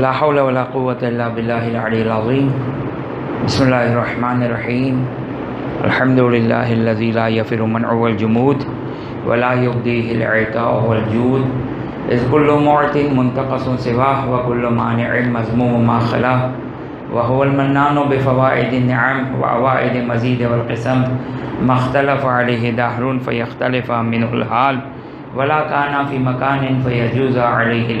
ला हौला वला क़ुव्वत इल्ला बिल्लाहिल अलिय्यिल अज़ीम बिस्मिल्लाहिर रहमानिर रहीम अल्हम्दुलिल्लाहिल्लज़ी ला यफ़िरु मनउ वल जुमूद वला युग़दीहिल इताउ वल जूद इज़ कुल्लु मुअतिन मुंतक़सुन सिवाह व कुल्लु मानि'इन मज़मूम मा खला व हुवल मन्नानु बिफ़वाइदिन निअम व अवाइद मज़ीद वल क़िसम मख्तलफ़ दहरुन फ़यख्तलिफ़ मिनहुल हाल वला काना फ़ी मकानिन फ़यजूज़ अलैहिल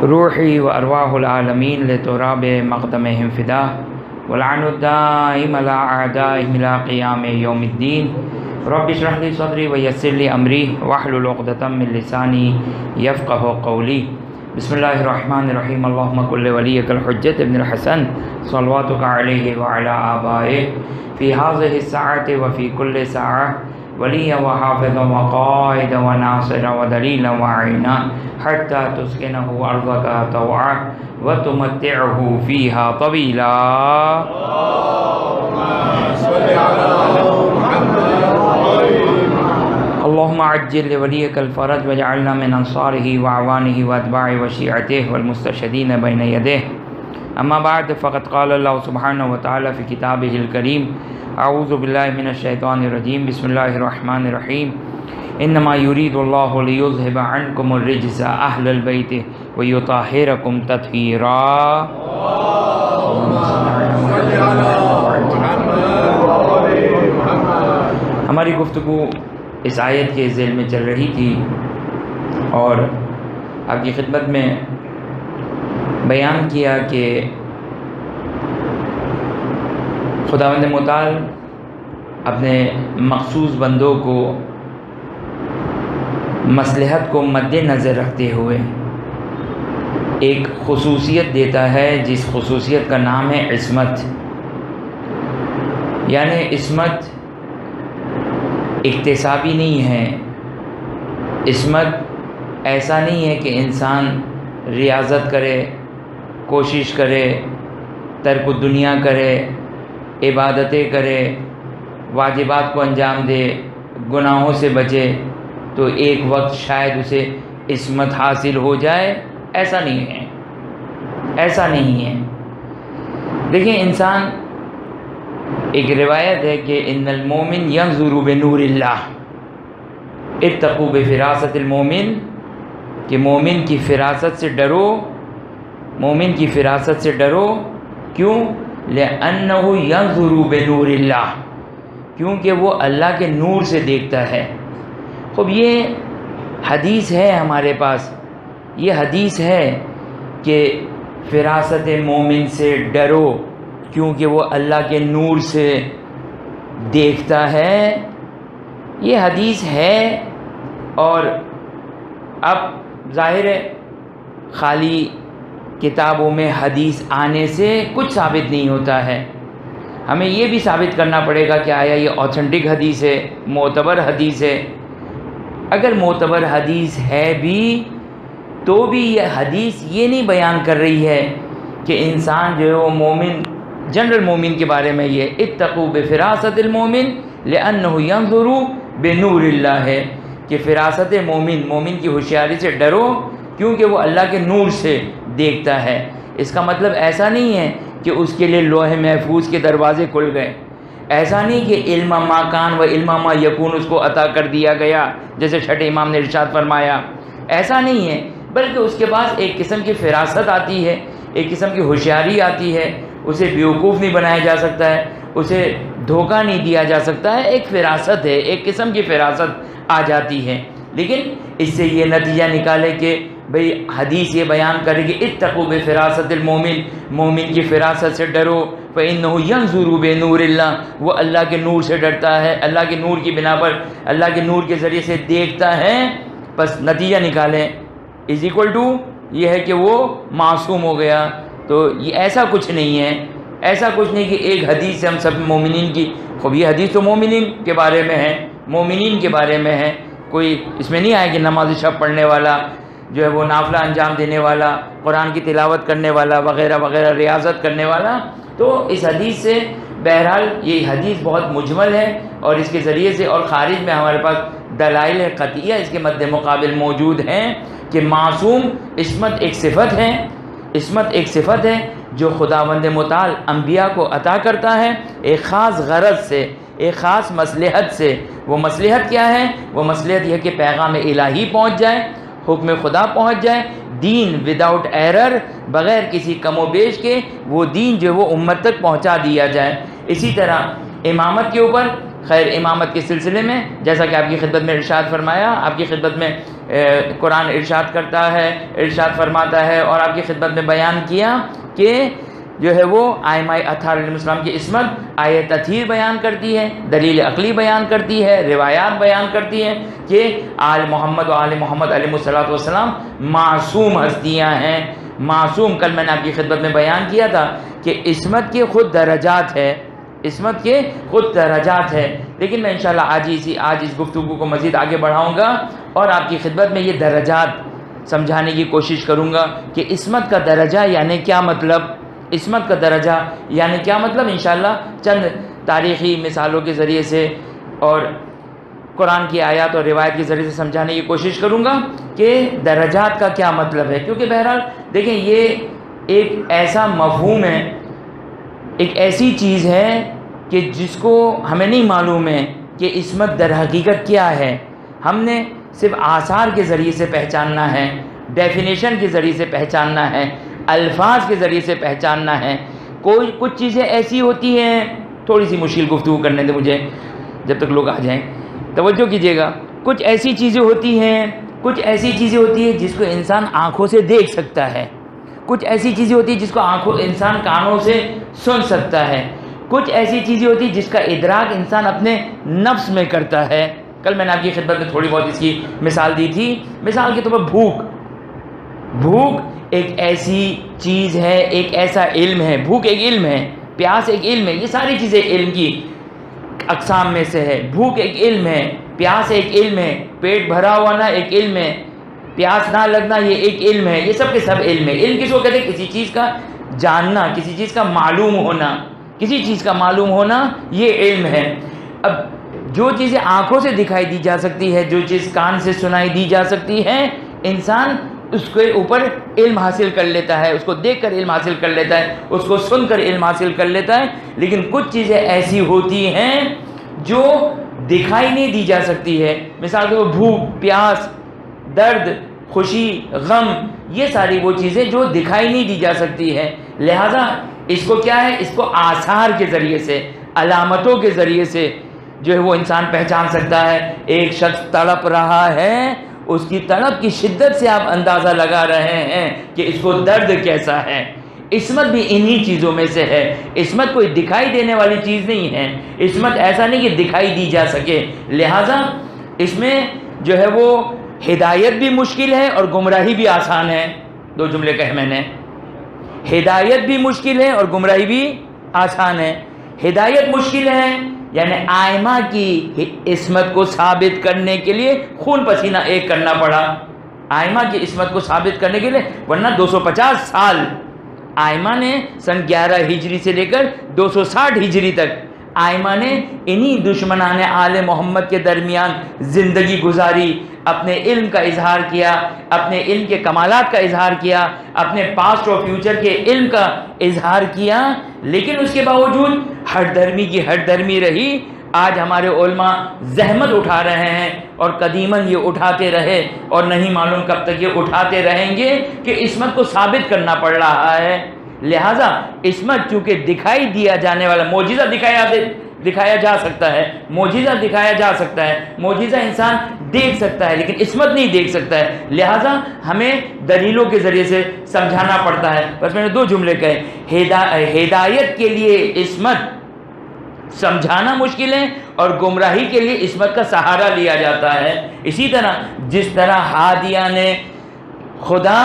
रूही व अरवाहुल ले तुराब मक़दम फ़िदा। वलानुद्दाइम अला आदाइहिम इला क़ियाम यौमिद्दीन। रब्बि सदरी व अमरी। वहलुल उक़दतम मिन क़ौली। बिस्मिल्लाहिर रहमानिर रहीम। अल्लाहुम्मा कुल्लि वलियकल हुज्जत इब्नुल हसन। सल्लवातुका अलैहि आबाए फ़ी हाज़िहि स्साअति व फ़ी कुल्लि साअ वलिया व हाफ़ वक़ायद व नासर व दलील वाइना हत्ता तुस्किन अर्ज़ का तवा व तुमत फ़ीहा तवीला अल्लाम अज्जल वली कलफ़रज वजालना में नसार ही वावान ही वतबा वशीत वलमस्तशदीन बैन यदे अम्माबाद फ़कत कल सुबहान वाली किताब हिल करीम आऊज़बिल्लिनशैतरजीम बसमीम इनमा युरीदुल्लाज़बानकुमरजा अहलबैत वयुताहिरकुम तथीरा हमारी गुफ्तु इस आयत के जेल में चल रही थी और आपकी खिदमत में बयान किया कि खुदावंद मुताल अपने मखसूस बंदों को, मसलहत को मद्दनज़र रखते हुए एक खसूसियत देता है, जिस खसूसियत का नाम है इसमत। यानी इसमत इकतसाबी नहीं है। इसमत ऐसा नहीं है कि इंसान रियाजत करे, कोशिश करे तरक दुनिया करे इबादतें करे, वाजिबात को अंजाम दे, गुनाहों से बचे तो एक वक्त शायद उसे इसमत हासिल हो जाए। ऐसा नहीं है। ऐसा नहीं है। देखिए, इंसान, एक रिवायत है कि इन्नल मोमिन यंजुरु बेनूरिल्लाह। इत्तकू बेफिरासतमोमिन कि मोमिन की फिरासत से डरो, मोमिन की फिरासत से डरो। क्यों? ले अन्नहु यंजुरु क्योंकि वो अल्लाह के नूर से देखता है खूब ये हदीस है हमारे पास ये हदीस है कि फिरासत मोमिन से डरो क्योंकि वो अल्लाह के नूर से देखता है ये हदीस है और अब ज़ाहिर खाली किताबों में हदीस आने से कुछ साबित नहीं होता है। हमें ये भी साबित करना पड़ेगा कि आया ये ऑथेंटिक हदीस है, मोतबर हदीस है। अगर मोतबर हदीस है भी तो भी यह हदीस ये नहीं बयान कर रही है कि इंसान जो है वो मोमिन, जनरल मोमिन के बारे में ये, इत्तकू बेफिरासतमोमिन लन्नजरू बेनूरिल्ला है कि फ़िरासत मोमिन मोमिन की होशियारी से डरो, क्योंकि वो अल्लाह के नूर से देखता है। इसका मतलब ऐसा नहीं है कि उसके लिए लोहे महफूज के दरवाज़े खुल गए। ऐसा नहीं कि इल्म माकान व इल्म मा यकून उसको अता कर दिया गया, जैसे छठे इमाम ने इरशाद फरमाया। ऐसा नहीं है, बल्कि उसके पास एक किस्म की फ़िरासत आती है, एक किस्म की होशियारी आती है। उसे बेवकूफ़ नहीं बनाया जा सकता है, उसे धोखा नहीं दिया जा सकता है। एक फ़िरासत है, एक किस्म की फ़िरासत आ जाती है। लेकिन इससे ये नतीजा निकाले कि भाई, हदीस ये बयान करे कि इतकूब फ़िरासतमोमिन मोमिन मोमिन की फ़िरासत से डरो फ़ैन यंजुरू बे नूरिल्ला वो अल्लाह के नूर से डरता है, अल्लाह के नूर की बिना पर, अल्लाह के नूर के ज़रिए से देखता है, बस नतीजा निकालें। इज़ इक्वल टू ये है कि वो मासूम हो गया। तो ये ऐसा कुछ नहीं है। ऐसा कुछ नहीं कि एक हदीस से हम सब मोमिन की, खूब ये हदीस तो मोमिन के बारे में है मोमिन के बारे में है। कोई इसमें नहीं आया कि नमाज़ शब पढ़ने वाला जो है वो नाफला अंजाम देने वाला, कुरान की तिलावत करने वाला, वगैरह वगैरह, रियाजत करने वाला। तो इस हदीस से बहरहाल ये हदीस बहुत मुजमल है और इसके ज़रिए से और ख़ारिज में हमारे पास दलाइल क़तिया इसके मद्द मुकाबल मौजूद हैं कि मासूम इसमत एक सिफत है, इसमत एक सिफत है जो खुदावंद मताल अम्बिया को अता करता है, एक ख़ास गरज से, एक ख़ास मसलहत से। वो मसलहत क्या है? वो मसलहत यह कि पैगाम इलाही पहुँच जाए हुक्म खुदा पहुँच जाए। दीन विदाउट एरर बग़ैर किसी कमो बेश के, वो दीन जो वो उम्मत तक पहुँचा दिया जाए। इसी तरह इमामत के ऊपर, खैर इमामत के सिलसिले में, जैसा कि आपकी खिदमत में इरशाद फरमाया, आपकी खिदमत में कुरान इरशाद करता है, इरशाद फरमाता है, और आपकी खिदमत में बयान किया कि जो है वो आयमाई अथारम की इसमत आय तथीर बयान करती है, दलील अकली बयान करती है, रिवायात बयान करती हैं कि आल मोहम्मद आल मोहम्मद अलैहिस्सलाम मासूम हस्तियाँ हैं। मासूम, कल मैंने आपकी खिदमत में बयान किया था कि इसमत के ख़ुद दर्जात है, इसमत के ख़ुद दर्जात है। लेकिन मैं इंशाल्लाह आज इसी आज इस गुफ्तु को मज़ीद आगे बढ़ाऊँगा और आपकी खिदमत में ये दर्जात समझाने की कोशिश करूँगा कि इसमत का दर्जा यानी क्या मतलब? इसमत का दर्जा, यानी क्या मतलब? इन चंद तारीख़ी मिसालों के ज़रिए से और कुरान की आयत और रिवायत के ज़रिए से समझाने की कोशिश करूँगा कि दर्जात का क्या मतलब है। क्योंकि बहरहाल देखें ये एक ऐसा मफहूम है, एक ऐसी चीज़ है कि जिसको हमें नहीं मालूम है कि इसमत दर हकीकत क्या है। हमने सिर्फ़ आसार के ज़रिए से पहचानना है, डेफिनेशन के ज़रिए से पहचानना है अल्फाज के ज़रिए से पहचानना है। कोई, कुछ चीज़ें ऐसी होती हैं थोड़ी सी मुश्किल गुफ्तु करने दें मुझे, जब तक लोग आ जाएँ। तवज्जो कीजिएगा। कुछ ऐसी चीज़ें होती हैं, कुछ ऐसी चीज़ें होती हैं जिसको इंसान आँखों से देख सकता है। कुछ ऐसी चीज़ें होती हैं जिसको आँखों, इंसान कानों से सुन सकता है। कुछ ऐसी चीज़ें होती हैं जिसका इदराक इंसान अपने नफ्स में करता है। कल मैंने आपकी खिदमत में थोड़ी बहुत इसकी मिसाल दी थी। मिसाल के तौर पर भूख। भूख एक ऐसी चीज़ है, एक ऐसा इल्म है, भूख एक इल्म है, प्यास एक इल्म है, ये सारी चीज़ें इल्म की अकसाम में से है। भूख एक इल्म है, प्यास एक इल्म है, पेट भरा हुआ ना एक इल्म है, प्यास ना लगना ये एक इल्म है, ये सब के सब इल्म है। इल्म किसको कहते हैं? किसी चीज़ का जानना, किसी चीज़ का मालूम होना। किसी चीज़ का मालूम होना ये इल्म है। अब जो चीज़ें आँखों से दिखाई दी जा सकती है, जो चीज़ कान से सुनाई दी जा सकती है, इंसान उसके ऊपर इल्म हासिल कर लेता है, उसको देख कर इल्म हासिल कर लेता है, उसको सुनकर इल्म हासिल कर लेता है, लेकिन कुछ चीज़ें ऐसी होती हैं जो दिखाई नहीं दी जा सकती है। मिसाल के तौर भूख, प्यास, दर्द, खुशी, गम, ये सारी वो चीज़ें जो दिखाई नहीं दी जा सकती है। लिहाजा इसको क्या है? इसको आसार के ज़रिए से, अलामतों के ज़रिए से जो है वो इंसान पहचान सकता है। एक शख्स तड़प रहा है उसकी तड़प की शिद्दत से आप अंदाज़ा लगा रहे हैं कि इसको दर्द कैसा है। इसमत भी इन्हीं चीज़ों में से है। इसमत कोई दिखाई देने वाली चीज़ नहीं है। इसमत ऐसा नहीं कि दिखाई दी जा सके। लिहाजा इसमें जो है वो हिदायत भी मुश्किल है और गुमराही भी आसान है। दो जुमले कहे मैंने। हिदायत भी मुश्किल है और गुमराही भी आसान है। हिदायत मुश्किल है यानी आयमा की इसमत को साबित करने के लिए खून पसीना एक करना पड़ा। आयमा की इसमत को साबित करने के लिए, वरना 250 साल। आयमा ने सन 11 हिजरी से लेकर 260 हिजरी तक आयमा ने इन्हीं दुश्मनान आल मोहम्मद के दरमियान ज़िंदगी गुजारी, अपने इल्म का इजहार किया, अपने इल्म के कमालत का इजहार किया, अपने पास्ट और फ्यूचर के इल्म का इजहार किया, लेकिन उसके बावजूद हर धर्मी की हर धर्मी रही। आज हमारे ओलमा जहमत उठा रहे हैं और कदीमन ये उठाते रहे और नहीं मालूम कब तक ये उठाते रहेंगे कि इसमत को साबित करना पड़ रहा है। लिहाजा इसमत चूँकि दिखाई दिया जाने वाला, मोजिज़ा दिखाया दिखाया जा सकता है, मोजिज़ा दिखाया जा सकता है, मोजिज़ा इंसान देख सकता है, लेकिन इसमत नहीं देख सकता है। लिहाजा हमें दलीलों के ज़रिए से समझाना पड़ता है। बस मैंने दो जुमले कहे, हिदा, हिदायत के लिए इसमत, समझाना मुश्किल है और गुमराही के लिए इसमत का सहारा लिया जाता है। इसी तरह, जिस तरह हादिया ने खुदा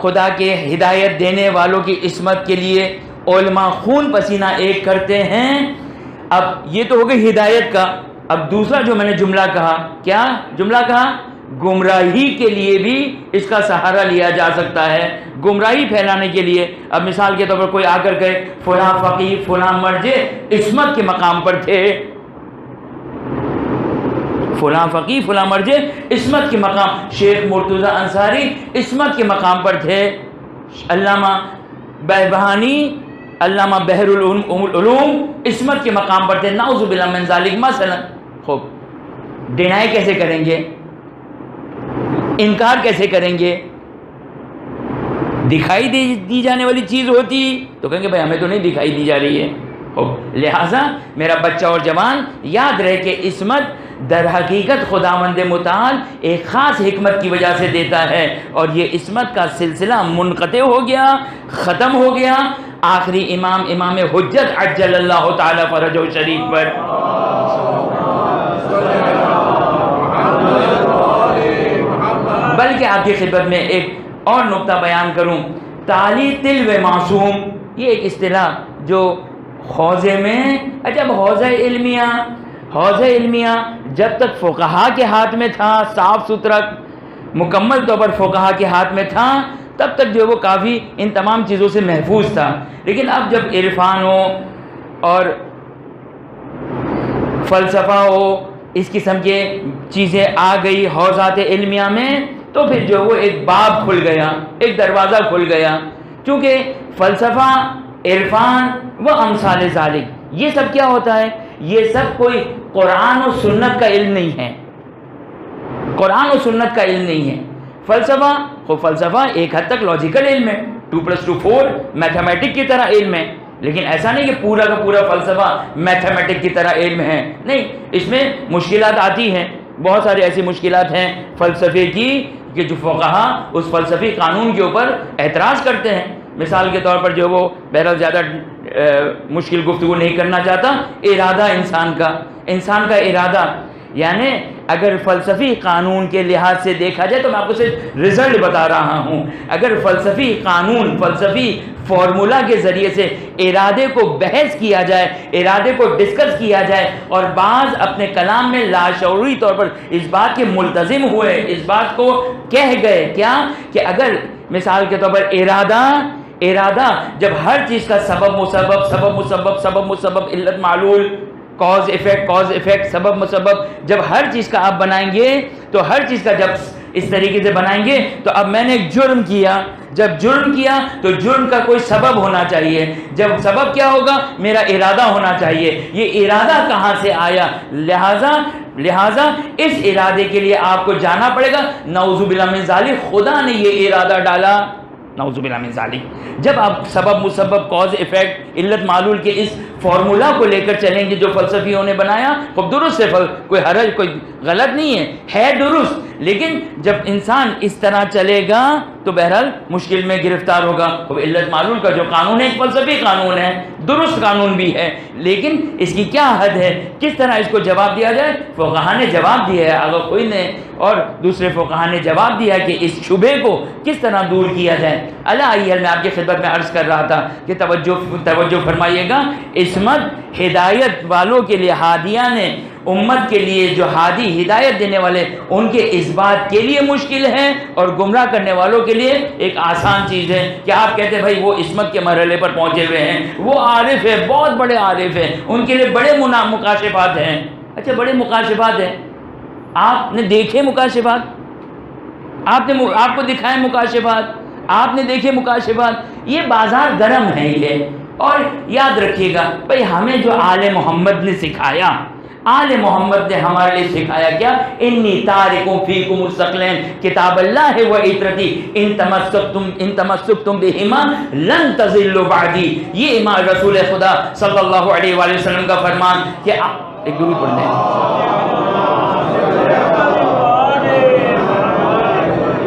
खुदा के हिदायत देने वालों की इसमत के लिए ओलमा खून पसीना एक करते हैं। अब ये तो हो गई हिदायत का। अब दूसरा जो मैंने जुमला कहा, क्या जुमला कहा? गुमराही के लिए भी इसका सहारा लिया जा सकता है। गुमराही फैलाने के लिए। अब मिसाल के तौर पर कोई आकर कहे, फुला फ़कीर, फुला मर्जे, इसमत के मकाम पर थे। फुला फ़की फुला मर्जे, इसमत के मकाम। शेख मुर्तज़ा अंसारी इसमत के मकाम पर थे। अल्लामा बहबहानी अल्लामा बहरुलूम इसमत के मकाम पर थे। नाउजुबिल्लामिक मसलन। खूब। डिनाई कैसे करेंगे? इनकार कैसे करेंगे? दिखाई दे, दी जाने वाली चीज़ होती तो कहेंगे, भाई, हमें तो नहीं दिखाई दी जा रही है। लिहाजा, मेरा बच्चा और जवान, याद रहे कि इसमत दर हकीकत खुदा मंद मुताल एक ख़ास हमत की वजह से देता है। और ये इसमत का सिलसिला मुनक़ हो गया, ख़त्म हो गया। आखिरी इमाम इमाम हजत अज्जल्ला फ़रज शरीफ पर। बल्कि आपकी खिदमत में एक और नुकता बयान करूँ। ताली तिल व मासूम, ये एक अतलाह जो हौज़े में अच्छा हौज़ इल्मिया हौज़ इल्मिया, जब तक फ़ोकहा के हाथ में था, साफ़ सुथरा, मुकम्मल तौर पर फ़ोकहा के हाथ में था, तब तक जो वो काफ़ी इन तमाम चीज़ों से महफूज था। लेकिन अब जब इरफान हो और फ़लसफ़ा हो इस किस्म के चीज़ें आ गई हौजात इल्मिया में तो फिर जो वो एक बाब खुल गया, एक दरवाज़ा खुल गया। क्योंकि फ़लसफ़ा, इरफान, व अमसाल ज़ालिक, ये सब क्या होता है? ये सब कोई कुरान और सुन्नत का इल्म नहीं है। कुरान और सुन्नत का इल्म नहीं है। फ़लसफ़ा, वो फ़लसफ़ा एक हद तक लॉजिकल इल्म है। Two plus two four, mathematic की तरह इल्म है। लेकिन ऐसा नहीं कि पूरा का पूरा फ़लसफ़ा मैथमेटिक की तरह इल्म है। नहीं, इसमें मुश्किल आती हैं। बहुत सारी ऐसी मुश्किल हैं फ़लसफ़े की कि जो फ़ोकहा उस फ़लसफ़ी कानून के ऊपर एतराज़ करते हैं। मिसाल के तौर पर जो वो बहरहाल ज़्यादा मुश्किल गुफ्तु नहीं करना चाहता, इरादा इंसान का इंसान का इरादा। यानी, अगर फ़लसफ़ी कानून के लिहाज से देखा जाए तो मैं आपको सिर्फ़ रिज़ल्ट बता रहा हूँ। अगर फ़लसफ़ी कानून, फ़लसफ़ी फार्मूला के ज़रिए से इरादे को बहस किया जाए, इरादे को डिस्कस किया जाए, और बाज़ अपने कलाम में लाशौरी तौर पर इस बात के मुलतज़िम हुए, इस बात को कह गए, क्या? कि अगर, मिसाल के तौर पर इरादा इरादा, जब हर चीज़ का सबब मुसबब सबब मुसबब सबब मुसबब इल्लत मालूल कॉज इफ़ेक्ट कॉज इफ़ेक्ट सबब मुसबब जब हर चीज़ का आप बनाएँगे तो हर चीज़ का जब इस तरीके से बनाएँगे तो अब मैंने एक जुर्म किया। जब जुर्म किया तो जुर्म का कोई सबब होना चाहिए। जब सबब क्या होगा? मेरा इरादा होना चाहिए। ये इरादा कहाँ से आया? लिहाजा लिहाजा इस इरादे के लिए आपको जाना पड़ेगा। नवजुबिल्ला मिजाली खुदा ने ये इरादा डाला। नवजुबिल्लाजाली जब आप सबब मुसबब कॉज, इफ़ेक्ट, इल्लत, मालूल के इस फार्मूला को लेकर चलेंगे जो फ़लसफियों ने बनाया खूब दुरुस्त है फल, कोई हरज, कोई गलत नहीं है। है दुरुस्त। लेकिन जब इंसान इस तरह चलेगा तो बहरहाल मुश्किल में गिरफ़्तार होगा। खूब इल्लत मालूल का जो कानून है, एक फ़लसफी कानून है, दुरुस्त कानून भी है। लेकिन इसकी क्या हद है? किस तरह इसको जवाब दिया जाए? फ़ोकहा ने जवाब दिया है, अगर कोई ने और दूसरे फ़ोकहा ने जवाब दिया कि इस शुबे को किस तरह दूर किया जाए? अला अल्लाह मैं आपकी खिदमत में अर्ज़ कर रहा था कि तवज्जो तवज्जो फरमाइएगा। इसमत, हिदायत वालों के लिए हादिया ने उम्मत के लिए जो हादी हिदायत देने वाले, उनके इस बात के लिए मुश्किल है और गुमराह करने वालों के लिए एक आसान चीज़ है। कि आप कहते हैं, भाई, वो इसमत के मरहले पर पहुँचे हुए हैं। वो आरिफ है, बहुत बड़े आरिफ हैं। उनके लिए बड़े मुना मुकाशफात हैं। अच्छा बड़े मुकाशफात हैं। आपने देखे मुकाशफात आपने आपको दिखाए मुकाशफात आपने देखे मुकाशफात ये बाज़ार गर्म है ये। और याद रखिएगा, भाई, हमें जो आल मोहम्मद ने सिखाया आल मोहम्मद ने हमारे लिए सिखाया क्या? इन्नी तारिकों फ़ी कुमुसकलैन किताब अल्लाह है वह इतरती। इन तमस्सुक तुम इन तमस्सुक तुम बेहिमा लन तजिल्लु बादी। ये इमाम रसूल खुदा सल्लल्लाहु अलैहि वसल्लम का फरमान कि आप एक दूरी पढ़ लें।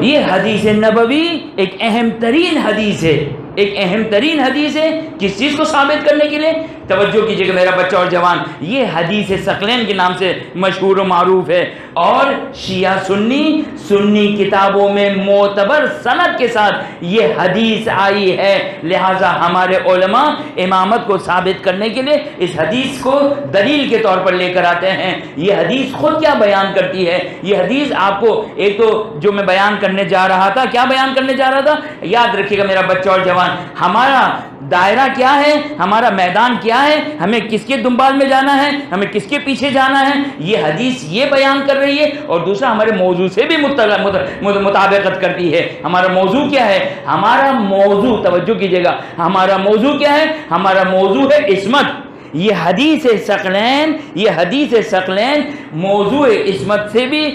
ये हदीस नबवी एक अहम तरीन हदीस है। एक अहम तरीन हदीस है किस चीज़ को साबित करने के लिए? तवज्जो कीजिएगा मेरा बच्चा और जवान। ये हदीस सकलैन के नाम से मशहूर मरूफ है। और शिया सुन्नी सुन्नी किताबों में मोतबर सनत के साथ ये हदीस आई है। लिहाजा हमारे ओलमा इमामत को साबित करने के लिए इस हदीस को दलील के तौर पर लेकर आते हैं। ये हदीस खुद क्या बयान करती है? ये हदीस आपको एक तो जो मैं बयान करने जा रहा था, क्या बयान करने जा रहा था? याद रखिएगा मेरा बच्चा और जवान, हमारा दायरा क्या है? हमारा मैदान क्या है? हमें किसके दुम्बाल में जाना है? हमें किसके पीछे जाना है? ये हदीस ये बयान कर रही है और दूसरा हमारे मौजू से भी मुताबिकत करती है। हमारा मौजू क्या है? हमारा मौजू, तवज्जो कीजिएगा। हमारा मौजू क्या है? हमारा मौजू है इसमत। ये हदीस सकलैन ये हदीस सकलैन मौजू इसमत से भी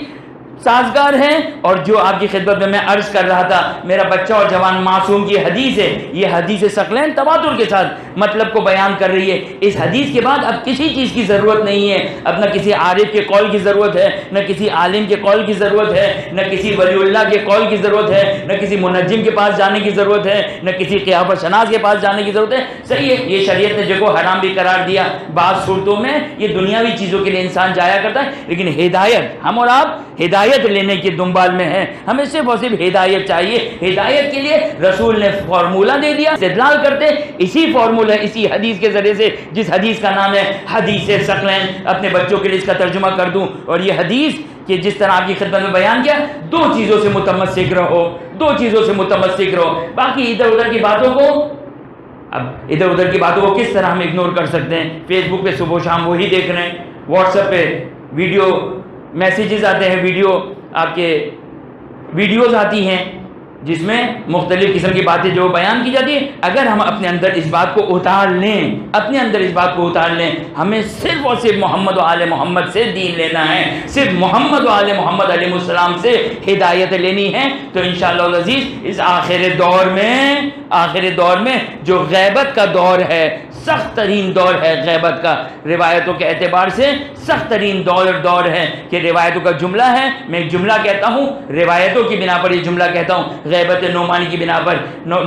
साजगार है और जो आपकी खिदमत में मैं अर्ज़ कर रहा था, मेरा बच्चा और जवान मासूम की हदीस है, ये हदीस सकलैन तबादुल के साथ मतलब को बयान कर रही है। इस हदीस के बाद अब किसी चीज़ की ज़रूरत नहीं है, अब न किसी आरिफ के कॉल की ज़रूरत है, न किसी आलिम के कॉल की ज़रूरत है, न किसी वलील्ला के कॉल की ज़रूरत है, न किसी मुनजिम के पास जाने की ज़रूरत है, न किसी क़ियाफत शनाज के पास जाने की ज़रूरत है। सही है, ये शरीयत ने जो हराम भी करार दिया। बाद सूरतों में ये दुनियावी चीज़ों के लिए इंसान जाया करता है, लेकिन हिदायत, हम और आप, हिदायत लेने के दुम्बाल में हैं। हमें सिर्फ़ और सिर्फ़ हिदायत चाहिए। हिदायत के लिए रसूल ने फॉर्मूला दे दिया, इस्तेदलाल करते। इसी फॉर्मूला, इसी हदीस के ज़रिए से, जिस हदीस का नाम है हदीस सकलैन, अपने बच्चों के लिए इसका तर्जुमा कर दूँ। और ये हदीस कि जिस तरह आपकी खिदमत में बयान किया, दो चीज़ों से मुतमसिक रहो, दो चीज़ों से मुतमसिक रहो। बाकी इधर उधर की बातों को, अब इधर उधर की बातों को किस तरह हम इग्नोर कर सकते हैं? फेसबुक पे सुबह शाम वही देख रहे हैं व्हाट्सएप पे वीडियो मैसेजेस आते हैं वीडियो आपके वीडियोज़ आती हैं, जिसमें मुख्तलिफ़ किस्म की बातें जो बयान की जाती है। अगर हम अपने अंदर इस बात को उतार लें, अपने अंदर इस बात को उतार लें, हमें सिर्फ़ और सिर्फ़ मोहम्मद आल मोहम्मद से दीन लेना है। सिर्फ़ मोहम्मद आल मोहम्मद अलैहिस्सलाम से हिदायत लेनी है। तो इन अज़ीज़, इस आखिर दौर में, आखिर दौर में जो गैबत का दौर है, सख्त तरीन दौर है गैबत का, रिवायतों के अतबार से सख्त तरीन दौर दौर है कि रिवायतों का जुमला है। मैं एक जुमला कहता हूँ, रिवायतों की बिना पर यह जुमला कहता हूँ। गैबत नोमानी की बिना पर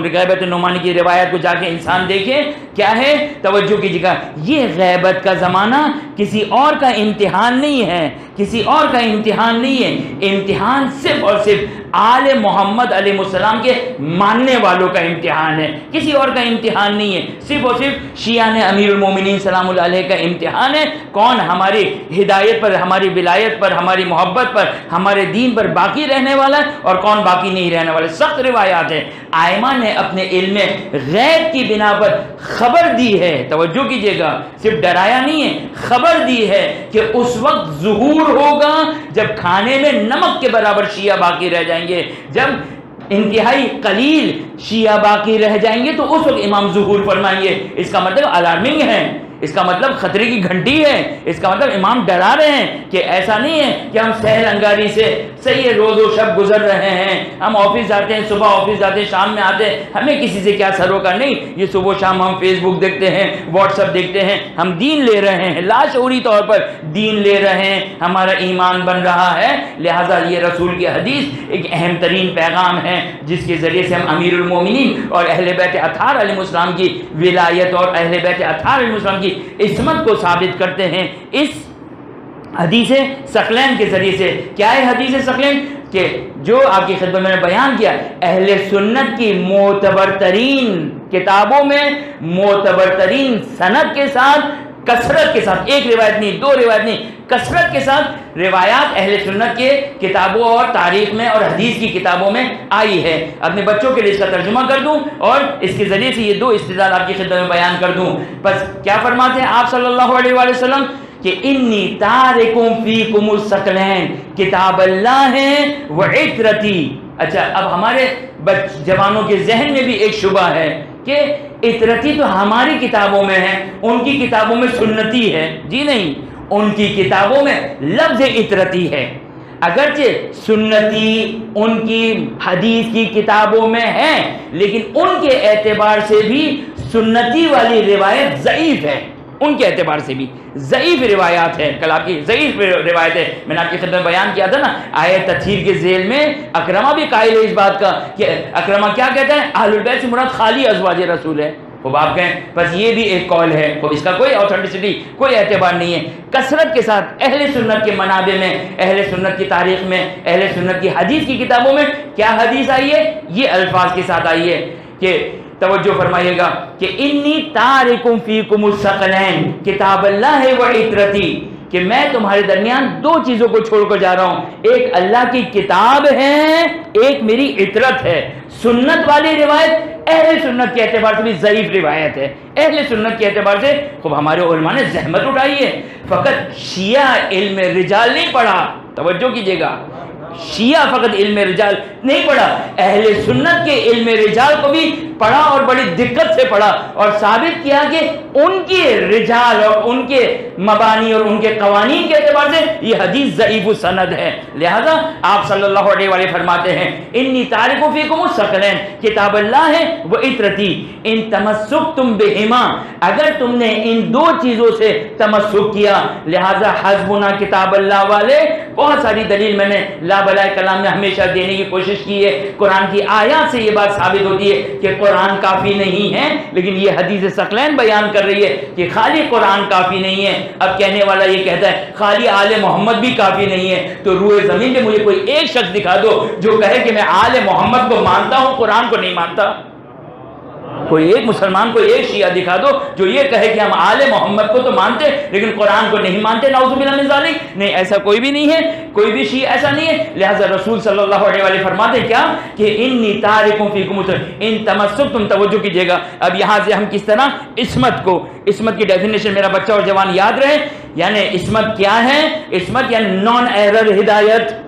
गैबत नोमानी की रिवायत को जाके इंसान देखे, क्या है? तवज्जो कीजिएगा, ये गैबत का ज़माना किसी और का इम्तहान नहीं है, किसी और का इम्तहान नहीं है। इम्तहान सिर्फ़ और सिर्फ़ आल मोहम्मद अलैहिस्सलाम के मानने वालों का इम्तिहान है। किसी और का इम्तिहान नहीं है। सिर्फ़ और सिर्फ़ शिया ने अमीर अमीरमिन सलाम का इम्तिहान है। कौन? हमारी हिदायत पर, हमारी विलायत पर, हमारी मोहब्बत पर, हमारे दीन पर बाकी रहने वाला है और कौन बाकी नहीं रहने वाले? सख्त रिवायात है। आयमा ने अपने इल्म गैब की बिना पर खबर दी है। तोज्जो कीजिएगा। सिर्फ़ डराया नहीं है, खबर दी है कि उस वक्त जहूर होगा जब खाने में नमक के बराबर शिया बाकी रह जाएँगे, जब इंतहाई कलील शिया बाकी रह जाएँगे तो उस वक्त इमाम जहूर फरमाएँगे, इसका मतलब अलार्मिंग है। इसका मतलब खतरे की घंटी है। इसका मतलब इमाम डरा रहे हैं कि ऐसा नहीं है कि हम सहल अंगारी से सही है, रोज़ शब गुजर रहे हैं। हम ऑफ़िस जाते हैं, सुबह ऑफ़िस जाते हैं, शाम में आते हैं। हमें किसी से क्या सरोकार नहीं, ये सुबह शाम हम फेसबुक देखते हैं व्हाट्सअप देखते हैं। हम दीन ले रहे हैं लाशूरी तौर पर दीन ले रहे हैं। हमारा ईमान बन रहा है। लिहाजा ये रसूल की हदीस एक अहम तरीन पैगाम है, जिसके ज़रिए से हम अमीरमिन और अहल बैत अथार अलैहिस्सलाम की विलायत और अहल बैत अथार अलैहिस्सलाम की इसमत को साबित करते हैं। इस हदीस सकलैन के ज़रिए से। क्या है हदीस सकलैन? कि जो आपकी खिदमत में बयान किया, अहल सुन्नत की मोतबर तरीन किताबों में मोतबर तरीन सनत के साथ कसरत के साथ, एक रिवायत नहीं, दो रिवायत नहीं, कसरत के साथ रिवायात अहल सुन्नत के किताबों और तारीख में और हदीस की किताबों में आई है। अपने बच्चों के लिए इसका तर्जुमा कर दूँ और इसके ज़रिए से ये दो इस्तेदाल आपकी खिदमत में बयान कर दूँ। बस क्या फरमाते हैं आप सल्लल्लाहु अलैहि वसल्लम? कि इन्नी तारिकुम फ़ी कुमुल सकलैन किताब अल्लाह है व इतरती अच्छा अब हमारे जवानों के जहन में भी एक शुबा है कि इतरती तो हमारी किताबों में है, उनकी किताबों में सुन्नती है। जी नहीं, उनकी किताबों में लफ्ज इतरती है। अगरचे सुन्नती उनकी हदीस की किताबों में है, लेकिन उनके एतबार से भी सुन्नती वाली रिवायत ज़यीफ़ है। उनके एतबार से भी ज़यीफ़ रिवायात है। कल आपकी ज़यीफ़ रिवायत है। मैंने आपकी खिदमत में बयान किया था ना आय तथीर के जेल में अक्रमा भी कायल है इस बात का कि अक्रमा क्या कहता है? आहलबैत से मुराद खाली अजवाज रसूल है। खूब आप कहें, बस ये भी एक कॉल है। खूब इसका कोई ऑथेंटिसिटी कोई एतबार नहीं है। कसरत के साथ अहल सुन्नत के मनाबे में, अहल सुन्नत की तारीख में, अहल सुन्नत की हदीस की किताबों में क्या हदीस आई है? ये अल्फाज के साथ आई है कि तवज्जो फरमाइएगा कि इन्नी तारिकुम फीकुम सकलैन किताब अल्लाह व इतरती, कि मैं तुम्हारे दरमियान दो चीज़ों को छोड़कर जा रहा हूँ। एक अल्लाह की किताब है, एक मेरी इतरत है। सुन्नत वाली रिवायत, अहले सुन्नत के एतबार से भी ज़यीफ रिवायत है। अहले सुन्नत के एतबार से खूब हमारे उलमा ने जहमत उठाई है। फ़कत शिया इल्म रिजाल नहीं पढ़ा, तवज्जो कीजिएगा। शिया फ़कत इल्म रिजाल नहीं पढ़ा, अहले सुन्नत के इल्म रिजाल को भी पढ़ा और बड़ी दिक्कत से पढ़ा और साबित किया कि उनके रिजाल और उनके मबानी और उनके कवानीन के अतबार से ये हदीस ज़ईफ़ सनद है। लिहाजा आप सल्लल्लाहु अलैहि वसल्लम फरमाते हैं, इन्नी तारिको फ़ीकुम सकलैन किताब अल्लाह है, वो इतरती, इन तमस्सुक तुम बेहिमा, अगर तुमने इन दो चीज़ों से तमस्सुक किया, लिहाजा हजबुना किताब अल्लाह वाले, बहुत सारी दलील मैंने ला बलाए कलाम ने हमेशा देने की कोशिश की है। कुरान की आयात से ये बात साबित होती है कि कुरान काफ़ी नहीं है, लेकिन ये हदीस सकलैन बयान कर रही है कि खाली कुरान काफ़ी नहीं है। अब कहने वाला ये कहता है, खाली आल मोहम्मद भी काफ़ी नहीं है। तो रूए ज़मीन पर मुझे कोई एक शख्स दिखा दो जो कहे कि मैं आल मोहम्मद को मानता हूँ, कुरान को नहीं मानता। कोई एक मुसलमान को एक शिया दिखा दो, जो ये कहे कि हम आले मोहम्मद को तो मानते, लेकिन कुरान को नहीं मानते नाउजुबिल्लाह नहीं, ऐसा कोई भी नहीं है, कोई भी शिया ऐसा नहीं है। लिहाजा रसूल सल्लल्लाहु अलैहि फरमाते क्या? कि इन तारिकों फ़ी इन तमस्सुक तुम तवज्जो कीजिएगा। अब यहाँ से हम किस तरह? इसमत को, इसमत की डेफिनेशन मेरा बच्चा और जवान याद रहे। यानी इसमत क्या है? इसमत यानी नॉन एरर हिदायत।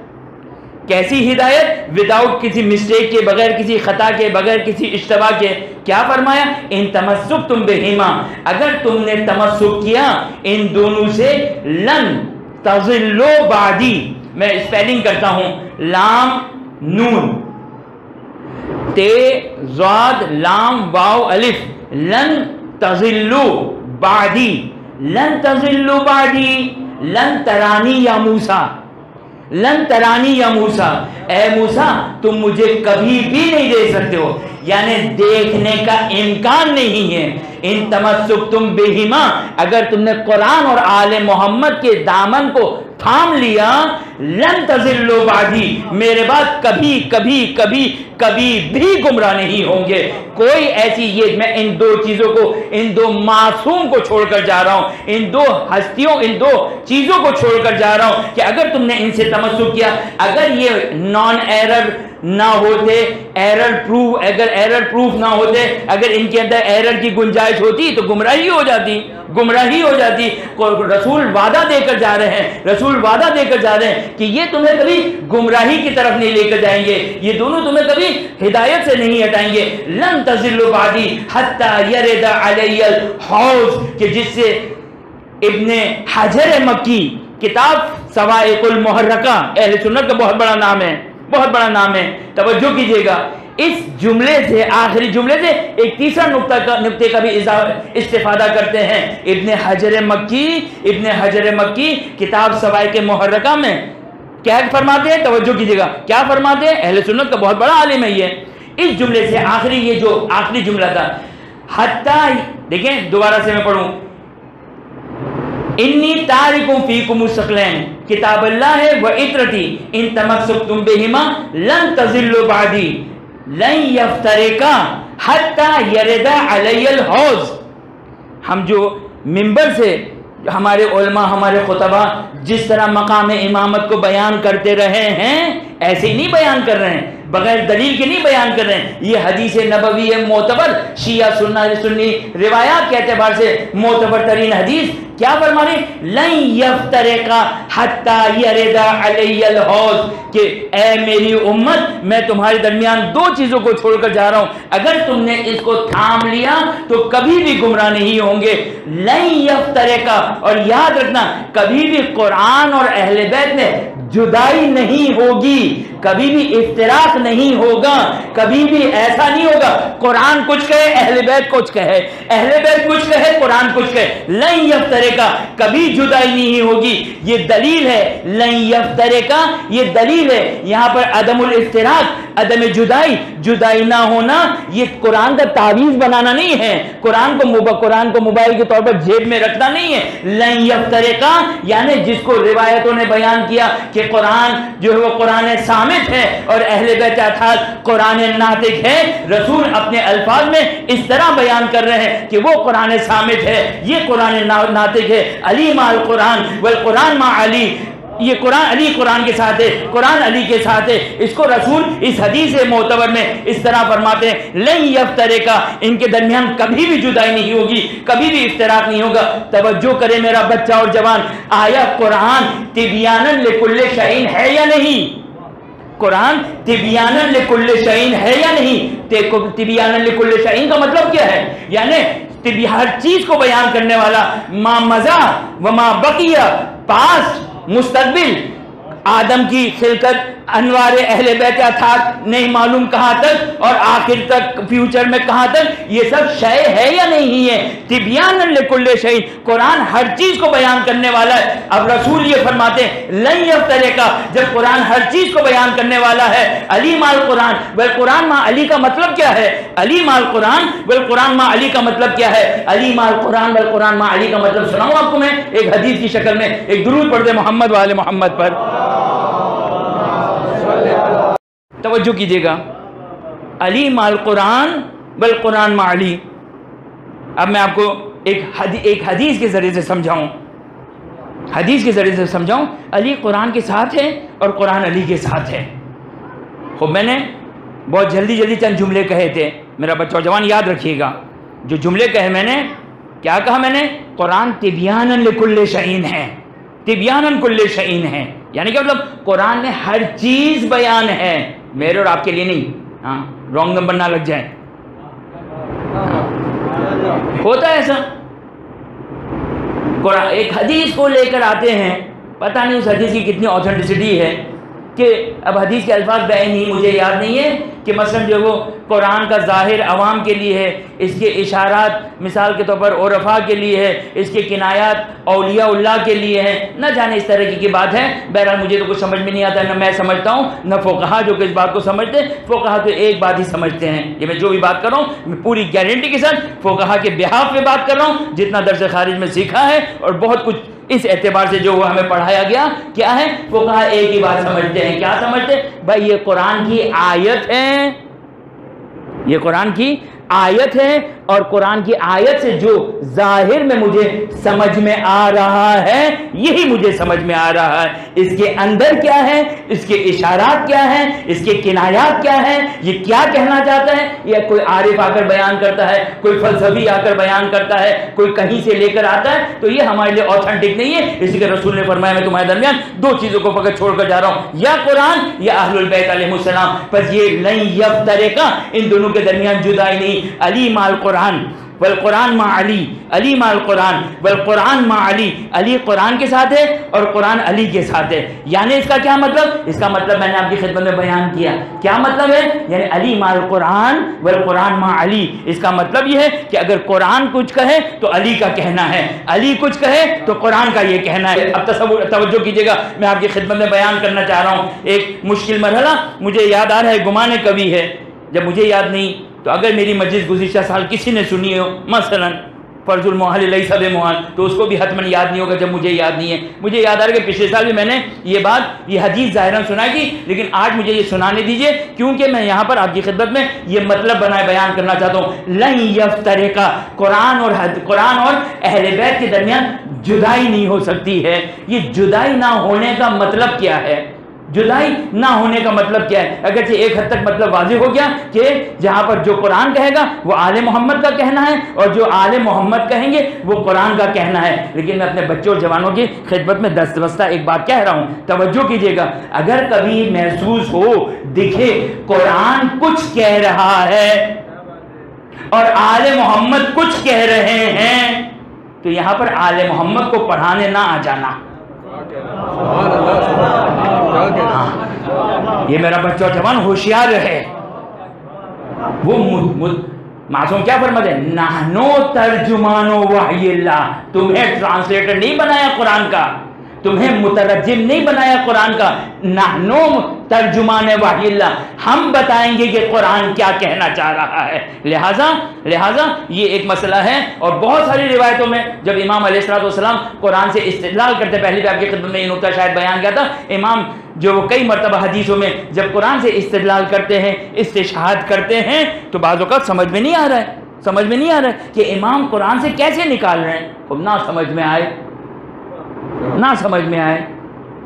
कैसी हिदायत? विदाउट किसी मिस्टेक के बगैर, किसी खता के बगैर, किसी इश्तबा के। क्या फरमाया? इन तमस्सुक तुम बेहिमा अगर तुमने तमस्सुक किया, इन दोनों से लन तजिल्लो बादी। मैं स्पेलिंग करता हूँ। लाम, नून। ते, जाद, लाम, वाव, अलिफ। लन तजिल्लु बादी। लन तजिल्लु बादी। लन तरानी या मूसा। लन तरानी या मूसा? ए मूसा, तुम मुझे कभी भी नहीं दे सकते हो। यानी देखने का इम्कान नहीं है। इन तमस्सुक तुम बेहिमा, अगर तुमने कुरान और आले मोहम्मद के दामन को थाम लिया लन तजिल्लो बाजी मेरे बाद कभी कभी कभी कभी भी गुमराह नहीं होंगे। कोई ऐसी ये, मैं इन दो चीज़ों को, इन दो मासूम को छोड़कर जा रहा हूँ, इन दो हस्तियों, इन दो चीज़ों को छोड़कर जा रहा हूँ कि अगर तुमने इनसे तमस्सुक किया, अगर ये नॉन एरर ना होते एरर प्रूफ अगर एरर प्रूफ ना होते, अगर इनके अंदर एरर की गुंजाइश होती तो गुमराही हो जाती, गुमराही हो जाती। रसूल वादा देकर जा रहे हैं, रसूल वादा देकर जा रहे हैं कि ये तुम्हें कभी गुमराही की तरफ़ नहीं लेकर जाएँगे। ये दोनों तुम्हें कभी हिदायत से नहीं हटाएँगे। यरदा अलैयल हौज कि जिससे इब्ने हजर मक्की, किताब सवाइकुल मुहर्रका, अहले सुन्नत का बहुत बड़ा नाम है, बहुत बड़ा नाम है। तवज्जो कीजिएगा। इस जुमले से, आखिरी जुमले से एक तीसरा नुक्ता का, नुक्ते का भी इस्तेफादा करते हैं। इब्ने हजर मक्की, इब्ने हजर मक्की, किताब सवाए के मुहर्रका में क्या फरमाते हैं? तवज्जो कीजिएगा। क्या फरमाते हैं? अहले सुन्नत का बहुत बड़ा आलिम है ये। इस जुमले से आखिरी ये जो आखिरी जुमला था, हत्ता देखें, दोबारा से मैं पढ़ूं। इन्नी तारिकुम फीकुम सकलैन किताब अल्लाह है व इतरती। इन तमस्सुक तुम बेहिमा लन तजिल्लु बादी लन यफ्तरिका हत्ता यरदा अलैयल हौज। हम जो मिंबर से हमारे उलमा, हमारे खुतबा जिस तरह मकाम इमामत को बयान करते रहे हैं, ऐसे ही नहीं बयान कर रहे हैं, बगैर दलील के नहीं बयान कर रहे हैं। ये हदीस नबवी है, मोतबर, शिया, सुन्ना, सुन्नी रिवायात के अतबार से मोतबर तरीन हदीस क्या फरमा रहे का हत्ता यरेदा अलैयल हौज, कि ए मेरी उम्मत, मैं तुम्हारे दरमियान दो चीज़ों को छोड़कर जा रहा हूँ। अगर तुमने इसको थाम लिया तो कभी भी गुमराह नहीं होंगे। लई का और याद रखना, कभी भी कुरान और अहले बैत में जुदाई नहीं होगी। कभी भी इफ्तराक नहीं होगा। कभी भी ऐसा नहीं होगा, कुरान कुछ कहे, अहले बैत कुछ कहे। अहले बैत कुछ कहे, कुरान कुछ कहे। लई यफ्तरे का कभी जुदाई नहीं होगी। ये दलील है लई यफ्तरे का ये दलील है। यहाँ पर अदमुल इफ्तराक अदम जुदाई जुदाई ना होना, ये कुरान का तावीज बनाना नहीं है। कुरान को कुरान को मोबाइल के तौर पर जेब में रखना नहीं है। लई का यानी जिसको रिवायतों ने बयान किया कि कुरान जो है वो कुरान सामित है और अहले बैत अर्थात कुरान नातिक है। रसूल अपने अल्फाज में इस तरह बयान कर रहे हैं कि वो कुरान सामित है, ये कुरान नातिक है। अली माल कुरान, वल कुरान मा अली ये कुरान अली कुरान के साथ है, कुरान अली के साथ है। इसको रसूल इस हदीस मोतबर में इस तरह फरमाते हैं लई यफ्तरे का इनके दरमियान कभी भी जुदाई नहीं होगी, कभी भी इफ्तराक नहीं होगा। तवज्जो करे मेरा बच्चा और जवान, आया कुरान तिबियान लिकुल्ले शहीन है या नहीं? कुरान तिबियान लिकुल्ले शहीन है या नहीं? तिबियान लिकुल्ले शहीन का मतलब क्या है? यानी हर चीज़ को बयान करने वाला, माँ मज़ा व माँ बकिया पास्ट मुस्तबिल आदम की खिलकत अनवार अहले बैत अर्थात नहीं मालूम कहाँ तक और आखिर तक फ्यूचर में कहाँ तक, ये सब शय है या नहीं है? तिबियान कुल्ले शही कुरान हर चीज़ को बयान करने वाला है। अब रसूल ये फरमाते हैं लई तरह का जब कुरान हर चीज़ को बयान करने वाला है, अली माल कुरान वह कुरान माँ अली का मतलब क्या है? अली माल कुरान वह कुरान माँ अली का मतलब क्या है? अली माल कुरान वह कुरान माँ अली का मतलब सुनाऊँ आपको मैं एक हदीस की शक्ल में, एक दुरूद पढ़ दे मोहम्मद वाले मोहम्मद पर। तवज्जो कीजिएगा। अली माल कुरान बल कुरान मा अली। अब मैं आपको एक हदी, एक हदीस के ज़रिए से समझाऊं। हदीस के ज़रिए से समझाऊं अली कुरान के साथ है और कुरान अली के साथ है। खूब मैंने बहुत जल्दी जल्दी चंद जुमले कहे थे। मेरा बच्चा जवान याद रखिएगा। जो जुमले कहे मैंने क्या कहा मैंने? कुरान तिबियान कुल्ले शहीन है। तिबियान कुल्ले शहीन है। यानी कि मतलब कुरान में हर चीज़ बयान है। मेरे और आपके लिए नहीं। हाँ रॉन्ग नंबर ना लग जाए। होता है ऐसा। एक हदीस को लेकर आते हैं, पता नहीं उस हदीस की कितनी ऑथेंटिसिटी है। कि, अब हदीस के अल्फाज बयान ही मुझे याद नहीं है कि मसलन जो वो कुरान का ज़ाहिर आवाम के लिए है, इसके इशारात मिसाल के तौर पर औरफा के लिए है, इसके किनायात अलिया के लिए है। न जाने इस तरह की की बात है। बहरहाल मुझे तो कुछ समझ में नहीं आता, न मैं समझता हूँ, न फ़ोकहा जो कि इस बात को समझते हैं, फ़ोकहा तो एक बात ही समझते हैं। ये मैं जो भी बात कर रहा हूँ, मैं पूरी गारंटी के साथ फ़ोकहा के बिहाफ में बात कर रहा हूँ, जितना दरस खारिज में सीखा है और बहुत कुछ इस एतबार से जो वो हमें पढ़ाया गया, क्या है? वो कहा एक ही बात समझते हैं। क्या समझते? हैं भाई, ये कुरान की आयत है। ये कुरान की आयत है और कुरान की आयत से जो ज़ाहिर में मुझे समझ में आ रहा है, यही मुझे समझ में आ रहा है। इसके अंदर क्या है? इसके इशारात क्या है? इसके किनायात क्या है? ये क्या कहना चाहता है? या कोई आरिफ आकर बयान करता है, कोई फलसफी आकर बयान करता है, कोई कहीं से लेकर आता है तो ये हमारे लिए ऑथेंटिक नहीं है। इसी के रसूल ने फरमाया, मैं तुम्हारे दरमियान दो चीज़ों को पकड़ छोड़कर जा रहा हूँ। या कुरान या अहलुल बैतम पर ये नई यब तरह का इन दोनों के दरमियान जुदाई नहीं अली माल कुरान वल कुरान मा अली अली माल कुरान वल कुरान मा अली। अली कुरान के साथ है और कुरान अली के साथ है। यानी इसका क्या मतलब? इसका मतलब मैंने आपकी खिदमत में बयान किया। क्या मतलब है? यानी अली माल कुरान वल कुरान मा अली। इसका मतलब यह है कि अगर कुरान कुछ कहे तो अली का कहना है। अली कुछ कहे तो कुरान का ये कहना है। अब तवज्जो कीजिएगा। मैं आपकी खिदमत में बयान करना चाह रहा हूँ। एक मुश्किल मरहला, मुझे याद आ रहा है, गुमान कभी है। जब मुझे याद नहीं तो अगर मेरी मस्जिद गुजशत साल किसी ने सुनी हो, मसलन, फ़र्जुल मोहल सब मोहल तो उसको भी हतमन याद नहीं होगा जब मुझे याद नहीं है। मुझे याद आ रहा है कि पिछले साल भी मैंने ये बात, ये हदीस ज़ाहिर सुनाई थी लेकिन आज मुझे ये सुनाने दीजिए, क्योंकि मैं यहाँ पर आपकी खिदमत में ये मतलब बनाए, बयान करना चाहता हूँ। लही यफ तरह का कुरान और कुरान और अहल बैत के दरमियान जुदाई नहीं हो सकती है। ये जुदाई ना होने का मतलब क्या है? जुदाई ना होने का मतलब क्या है? अगर एक हद तक मतलब वाजिब हो गया कि जहाँ पर जो कुरान कहेगा, वो आले मोहम्मद का कहना है और जो आले मोहम्मद कहेंगे, वो कुरान का कहना है। लेकिन मैं अपने बच्चों और जवानों की खिदमत में दस दस्ता एक बात कह रहा हूँ। तवज्जो कीजिएगा, अगर कभी महसूस हो, दिखे, कुरान कुछ कह रहा है और आले मोहम्मद कुछ कह रहे हैं तो यहाँ पर आले मोहम्मद को पढ़ाने ना आ जाना। हाँ ये मेरा बच्चा जवान होशियार रहे वो मासूम क्या फरमाते नानो तर्जुमानो वाह तुम्हें ट्रांसलेटर नहीं बनाया कुरान का। तुम्हें मुतरजम नहीं बनाया कुरान का। नाहनो तर्जुमान वाहिल्ला। हम बताएँगे कि कुरान क्या कहना चाह रहा है। लिहाजा लिहाजा ये एक मसला है और बहुत सारी रिवायतों में जब इमाम सलाम कुरान से इस्तेलाल करते, पहले बार आपकी खिदमत में ये नुकता शायद बयान किया था। इमाम जो वो कई मरतबा हदीसों में जब कुरान से इस्तेलाल करते हैं, इस्तेशहाद करते हैं तो बाज़ समझ में नहीं आ रहा है। समझ में नहीं आ रहा है कि इमाम कुरान से कैसे निकाल रहे हैं। अब ना समझ में आए। ना समझ में आए।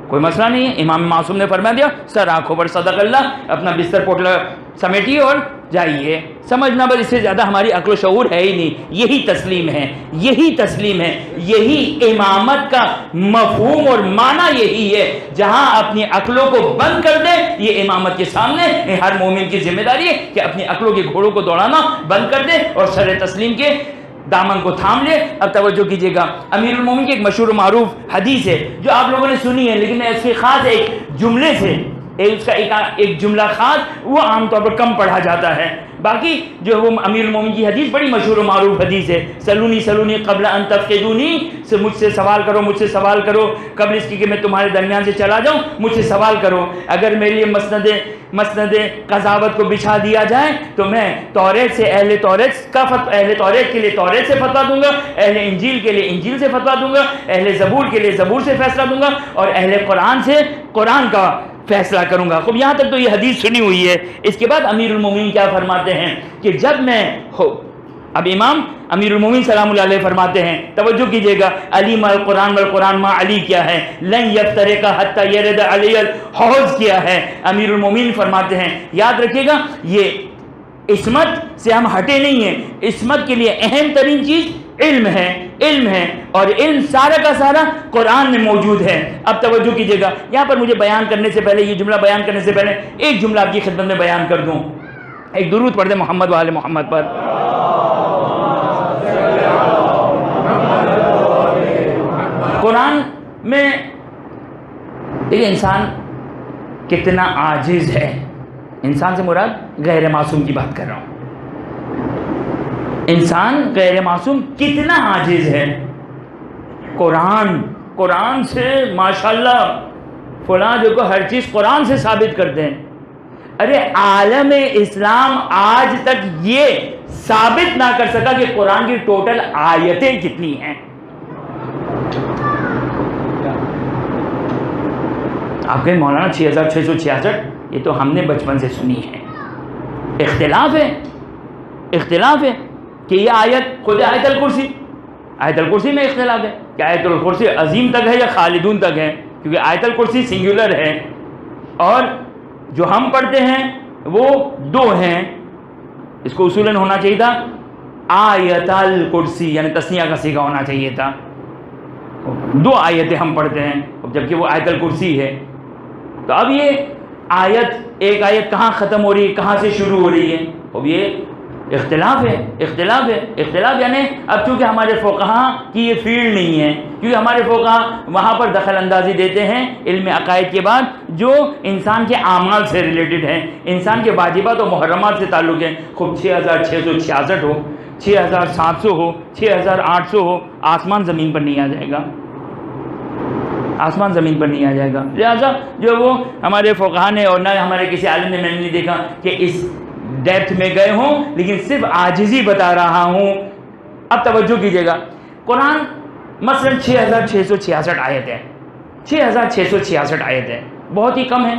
कोई मसला नहीं है। इमाम मासूम ने फरमा दिया, सर, आँखों पर सदक अल्लाह, अपना बिस्तर पोटला समेटिए और जाइए। समझना बस इससे ज़्यादा हमारी अक्ल शूर है ही नहीं। यही तस्लीम है, यही तस्लीम है, यही इमामत का मफहूम और माना यही है। जहाँ अपनी अक्लों को बंद कर दे, ये इमामत के सामने हर मोमिन की ज़िम्मेदारी है कि अपनी अक्लों के घोड़ों को दौड़ाना बंद कर दे और सर तस्लीम के दामन को थाम ले अब तवज्जो कीजिएगा। अमीर मोमिन की एक मशहूर मरूफ हदीस है, जो आप लोगों ने सुनी है, लेकिन इसके ख़ास एक जुमले से एक उसका एक एक जुमला खास, वो आमतौर पर कम पढ़ा जाता है। बाकी जो वो अमीर मोमिन की हदीस बड़ी मशहूर मारूफ हदीस है। सलूनी सलूनी, कबल अंतफूनी से मुझसे सवाल करो, मुझसे सवाल करो। कबल इसकी कि मैं तुम्हारे दरमियान से चला जाऊँ, मुझसे सवाल करो। अगर मेरे लिए मसंद मसंद कजावत को बिछा दिया जाए तो मैं तौरेत से अहले तौरेत का फत, अहले तौरेत के लिए तौरेत से फतवा दूँगा, अहले इंजील के लिए इंजील से फतवा दूँगा, अहले ज़बूर के लिए ज़बूर से फैसला दूँगा, और अहले कुरान से कुरान का फैसला करूँगा। खूब यहाँ तक तो ये हदीस सुनी हुई है। इसके बाद अमीर उलमोमिन क्या फरमाते हैं कि जब मैं, हो, अब इमाम अमीर उलमोमिन सलाम फरमाते हैं, तवज्जो कीजिएगा, अली मल कुरान मल कुरान मा अली क्या है, लन यफ्तरे का हत्ता यरद अली हौज किया है। अमीर उलमोमिन फरमाते हैं, याद रखिएगा, ये इसमत से हम हटे नहीं हैं। इसमत के लिए अहम तरीन चीज़ इल्म है इल्म है, और इल्म सारा का सारा कुरान में मौजूद है। अब तवज्जो कीजिएगा। यहाँ पर मुझे बयान करने से पहले, ये जुमला बयान करने से पहले एक जुमला आपकी खिदमत में बयान कर दूँ। एक दुरूद पढ़ दे मोहम्मद वाले मोहम्मद पर। कुरान में देखिए, इंसान कितना आजिज़ है। इंसान से मुराद गैर मासूम की बात कर रहा हूँ। इंसान गैर मासूम कितना आजिज है। कुरान कुरान से माशाल्लाह, फला जो को हर चीज़ कुरान से साबित करते हैं। अरे आलम इस्लाम आज तक ये साबित ना कर सका कि कुरान की टोटल आयतें कितनी हैं। आपके मौलाना छः हज़ार छः सौ छियासठ, ये तो हमने बचपन से सुनी है। इख्तिलाफ है इख्तिलाफ है। कि यह आयत खुद आयतल कुर्सी? आयतल कुर्सी में इख्तलाफ है कि आयतल कुर्सी अजीम तक है या खालिदून तक है? क्योंकि आयतल कुर्सी सिंगुलर है। और जो हम पढ़ते हैं, वो दो हैं। इसको उसूलन होना चाहिए था। आयतल कुर्सी, यानी तस्निया का सीखा होना चाहिए था। दो आयतें हम पढ़ते हैं, जबकि वो आयतल कुर्सी है। तो अब ये आयत, एक आयत कहाँ ख़त्म हो रही है, कहाँ से शुरू हो रही है? अब ये इख्तलाफ है इख्तलाफ है, इख्तलाफ यानी अब चूँकि हमारे फ़ोकहा की ये फ़ील्ड नहीं है, क्योंकि हमारे फ़ोकहा वहाँ पर दखल अंदाजी देते हैं इल्म अकायद के बाद, जो इंसान के आमाल से रिलेटेड है, इंसान के वाजिबात और मुहर्रमात से ताल्लुक़ है। खूब छः हज़ार छः सौ छियासठ हो छः हज़ार सात सौ हो छः हज़ार आठ सौ हो, आसमान ज़मीन पर नहीं आ जाएगा। आसमान ज़मीन पर नहीं आ जाएगा। लिहाजा जो वो हमारे फ़ोकहा ने और ना हमारे किसी आलम ने मैंने नहीं देखा कि इस डेप्थ में गए हों, लेकिन सिर्फ़ आजिज़ी बता रहा हूँ। अब तवज्जो कीजिएगा। कुरान मसलन छः हज़ार छः सौ छियासठ आयत है। छः हज़ार छः सौ छियासठ आयत है। बहुत ही कम है।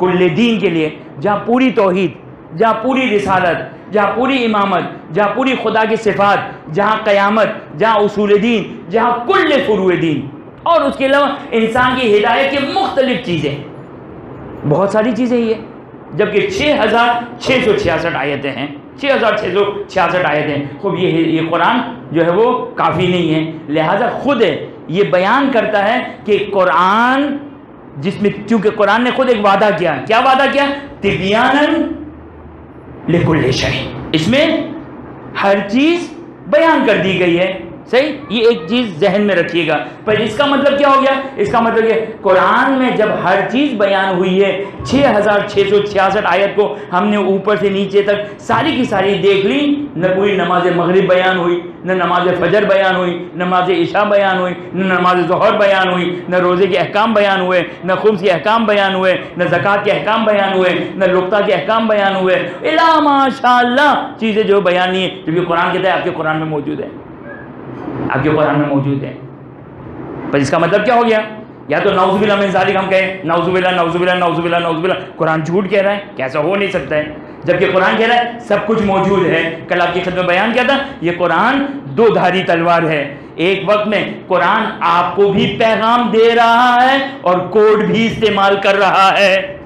कुल्ले दीन के लिए, जहाँ पूरी तोहद, जहाँ पूरी रिसालत, जहाँ पूरी इमामत, जहाँ पूरी खुदा की सिफात, जहाँ क़यामत, जहाँ उसूल दीन, जहाँ कुल्ल फ़ुरू दीन, और उसके अलावा इंसान की हिदायत की मुख्तलिफ़ चीज़ें। बहुत सारी चीज़ें ये जबकि छः हज़ार छः सौ छियासठ आयतें हैं। छः हज़ार छः सौ छियासठ आयतें। खूब, ये ये कुरान जो है वो काफ़ी नहीं है। लिहाजा खुद है ये बयान करता है कि कुरान, जिसमें, क्योंकि कुरान ने खुद एक वादा किया। क्या वादा किया? तिबियान लिकुल्ल इसमें हर चीज़ बयान कर दी गई है। सही? ये एक चीज़ जहन में रखिएगा। पर इसका मतलब क्या हो गया? इसका मतलब ये, कुरान में जब हर चीज़ बयान हुई है छः हज़ार छः सौ छियासठ आयत को हमने ऊपर से नीचे तक सारी की सारी देख ली, न पूरी नमाज़ मगरिब बयान हुई, न नमाज़ फजर बयान हुई नमाज़ इशा बयान हुई, न नमाज़ जहर बयान हुई, न रोज़े के अहकाम बयान हुए, न खुब्स के अहकाम बयान हुए, न ज़क़़त के अहकाम बयान हुए, न लुकता के अहकाम बयान हुए। इला माशा चीज़ें जो बयान नहीं है, क्योंकि कुरान कहता है आपके कुरान में मौजूद है। आपके कुरान में मौजूद है। पर इसका मतलब क्या हो गया? या तो नौजुबिल्ला में जालिक हम कहें नौजुबिल्ला नौजुबिल्ला नौजुबिल्ला नौजुबिल्ला कुरान झूठ कह रहा है, कैसा हो नहीं सकता है। जबकि कुरान कह रहा है, सब कुछ मौजूद है। कल आपकी खत में बयान किया था? ये कुरान दो धारी तलवार है। एक वक्त में कुरान आपको भी पैगाम दे रहा है और कोड भी इस्तेमाल कर रहा है।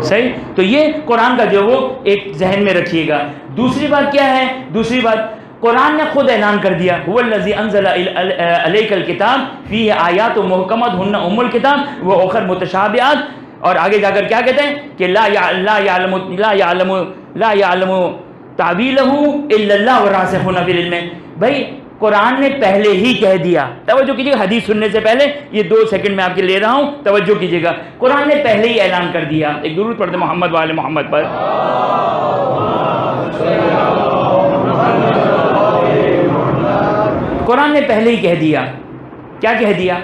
सही? तो ये कुरान का जो वो एक जहन में रखिएगा। दूसरी बात क्या है? दूसरी बात कुरान ने खुद ऐलान कर दिया किताब फ़ी आयात महकमत हुन्ना उम्मुल किताब, व ओखर मुतशाबियात। और आगे जाकर क्या कहते हैं कि, ला या, ला यालमु ला यालमु ला यालमु रासिखुन फिल इल्म। भाई, कुरान ने पहले ही कह दिया। तवज्जो कीजिएगा, हदीस सुनने से पहले, ये दो सेकंड में आपके ले रहा हूँ, तवज्जो कीजिएगा। कुरान ने पहले ही ऐलान कर दिया। एक ज़रूरत पड़ते मोहम्मद वाले मोहम्मद पर। कुरान ने पहले ही कह दिया। क्या कह दिया?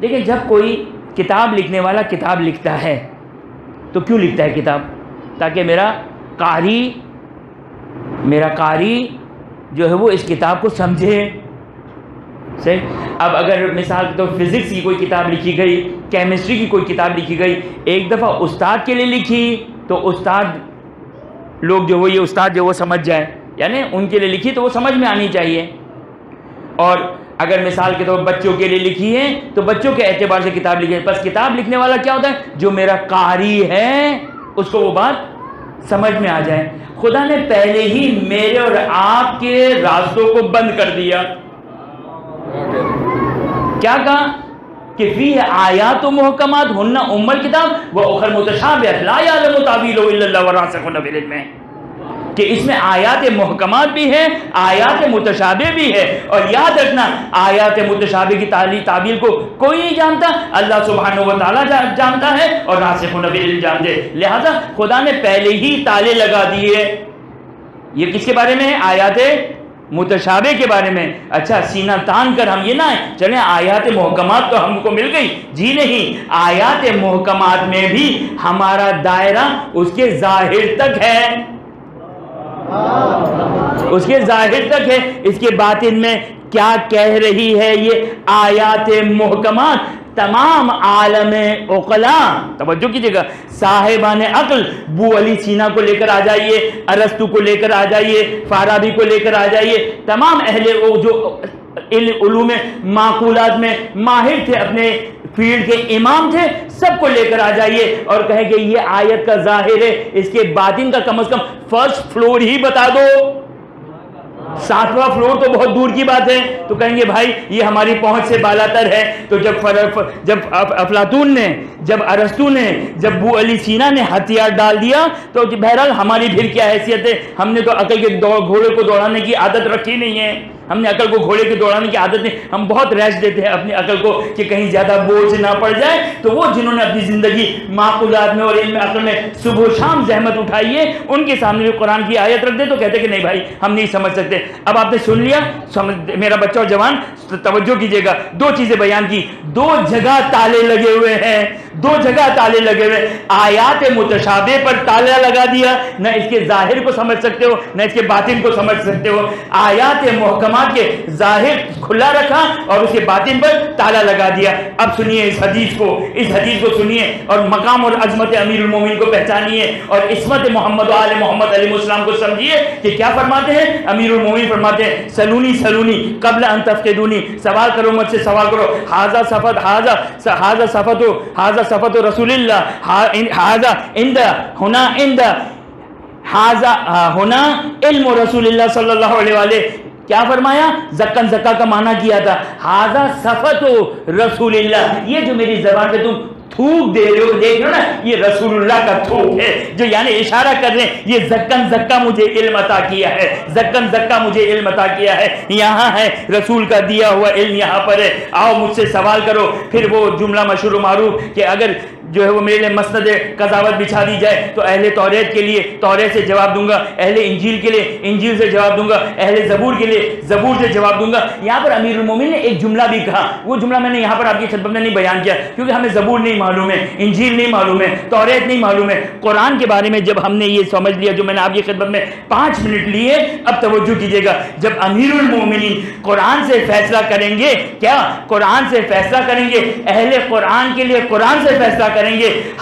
देखिए, जब कोई किताब लिखने वाला किताब लिखता है तो क्यों लिखता है किताब? ताकि मेरा कारी मेरा कारी जो है वो इस किताब को समझे। सही? अब अगर मिसाल के तौर तो फिज़िक्स की कोई किताब लिखी गई, केमिस्ट्री की कोई किताब लिखी गई, एक दफ़ा उस्ताद के लिए लिखी तो उस्ताद लोग जो वो, ये उस्ताद जो वो समझ जाए। यानी उनके लिए लिखी तो वो समझ में आनी चाहिए। और अगर मिसाल के तौर तो बच्चों के लिए लिखी है तो बच्चों के एतबार से किताब लिखी है। बस किताब लिखने वाला क्या होता है? जो मेरा कारी है, उसको वो बात समझ में आ जाए। खुदा ने पहले ही मेरे और आपके रास्तों को बंद कर दिया। क्या कहा? कि फ़ी आया तो मोहकमात हन्ना उम्मल किताब, व उखर मुतशाब ला यालमु तावील इल्ला वरासिखुन फिल इल्म कि इसमें आयात महकमात भी है आयात मुतशाबे भी है। और याद रखना आयात मुतशाबे की ताली ताबील को कोई नहीं जानता अल्लाह सुबहान व ताला जा, जानता है और नासिफ नबी जानते। लिहाजा खुदा ने पहले ही ताले लगा दिए। ये किसके बारे में है? आयात मुतशाबे के बारे में। अच्छा सीना तान कर हम ये ना चले आयात महकमात तो हमको मिल गई। जी नहीं आयात महकमात में भी हमारा दायरा उसके ज़ाहिर तक है। उसके ज़ाहिर तक है, इसके बातिन में क्या कह रही है ये आयात महकमात तमाम आलम ओकला तवज्जो कीजिएगा, साहेबान अकल, बू अली सीना को लेकर आ जाइए, अरस्तु को लेकर आ जाइए, फाराबी को लेकर आ जाइए, तमाम अहले जो उलूम माकूलात में माहिर थे अपने फ़ील्ड के इमाम थे सबको लेकर आ जाइए और कहेंगे ये आयत का ज़ाहिर है इसके बातिन का कम अज कम फ़र्स्ट फ्लोर ही बता दो। सातवां फ्लोर तो बहुत दूर की बात है तो कहेंगे भाई ये हमारी पहुँच से बालातर है। तो जब फर, जब अफलातून ने जब अरस्तू ने जब बू अली सीना ने हथियार डाल दिया तो बहरहाल हमारी फिर क्या हैसियत है? हमने तो अकल के घोड़े को दौड़ाने की आदत रखी नहीं है। हमने अकल को घोड़े के दौड़ाने की आदत नहीं, हम बहुत रेस्ट देते हैं अपनी अकल को कि कहीं ज़्यादा बोझ ना पड़ जाए। तो वो जिन्होंने अपनी ज़िंदगी माकूलात में और इनमें अकल में सुबह शाम जहमत उठाई है, उनके सामने भी कुरान की आयत रख दे तो कहते कि नहीं भाई, हम नहीं समझ सकते। अब आपने सुन लिया? समझ, मेरा बच्चा और जवान तवज्जो कीजिएगा। दो चीज़ें बयान की। दो जगह ताले लगे हुए हैं। दो जगह ताले लगे हुए। आयात मुतशाबे पर ताला लगा दिया। न इसके ज़ाहिर को समझ सकते हो, न इसके बातिन को समझ सकते हो। आयात मोहकमा के ज़ाहिर खुला रखा और उसके बातिन पर ताला लगा दिया। अब सुनिए इस हदीस को, इस हदीस को सुनिए और मकाम और अजमत अमीर मोमिन को पहचानिए और इसमत मोहम्मद आल मोहम्मद अलीम को समझिए कि क्या फरमाते हैं? अमीर मोमिन फरमाते हैं, सलूनी सलूनी, कबल अंतफकेदूनी सवाल करो मुझसे, सवाल करो, हाजा सफत हाजा हाजा सफत हाजा हाजा सफ़त रसूलिल्ला हाजा इंद, हुना इंद, हाजा हुना इल्म रसूलिल्लाह सल्लल्लाहु अलैहि क्या फरमाया? जक्कन जक्का का माना किया था। हाजा सफत रसूलिल्लाह। ये जो मेरी जबान पे तुम थूक दे रहे हो, देख रहे हो ना, ये रसूलुल्लाह का थूक है, जो यानी इशारा कर रहे हैं, ये जक्कन जक्का मुझे इल्म अता किया है, जक्कन जक्का मुझे इल्म अता किया है, यहाँ है, रसूल का दिया हुआ इल्म यहाँ पर है। आओ मुझसे सवाल करो, फिर वो जुमला मशहूर मारूफ कि अगर जो है वो मेरे लिए मसनद कजावत बिछा दी जाए। तो अहले तौरेत के लिए तौरेत से जवाब दूँगा, अहले इंजील के लिए इंजील से जवाब दूँगा, अहले ज़बूर के लिए ज़बूर से जवाब दूँगा। यहाँ पर अमीर मोमिन ने एक जुमला भी कहा। वो जुमला मैंने यहाँ पर आपकी खिदमत में नहीं बयान किया, क्योंकि हमें ज़बूर नहीं मालूम है, इंजील नहीं मालूम है, तौरेत नहीं मालूम है। कुरान के बारे में जब हमने ये समझ लिया, जो मैंने आपकी खिदमत में पाँच मिनट लिए, अब तवज्जो कीजिएगा। जब अमीरुल मोमिनीन कुरान से फैसला करेंगे, क्या? कुरान से फैसला करेंगे। अहले कुरान के लिए कुरान से फैसला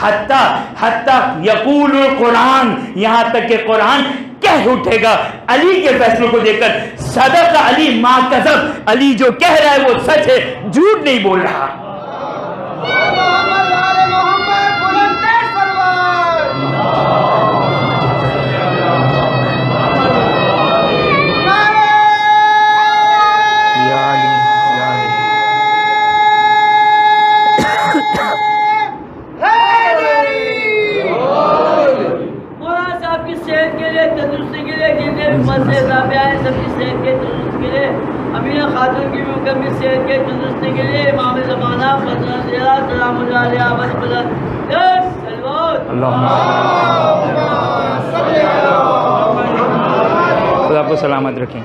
हत्ता हत्ता यकूल कुरान, यहाँ तक के कुरान कह उठेगा। अली के फैसले को देखकर सदक अली माँ कसम अली जो कह रहा है वो सच है, झूठ नहीं बोल रहा। साहब आए सबकी सेहत के तंदुरुस्ती के लिए, अमीर खातून की भी मुकम्मल सेहत के तंदुरुस्ती के लिए इमाम ज़माना खुदा आपको सलामत रखें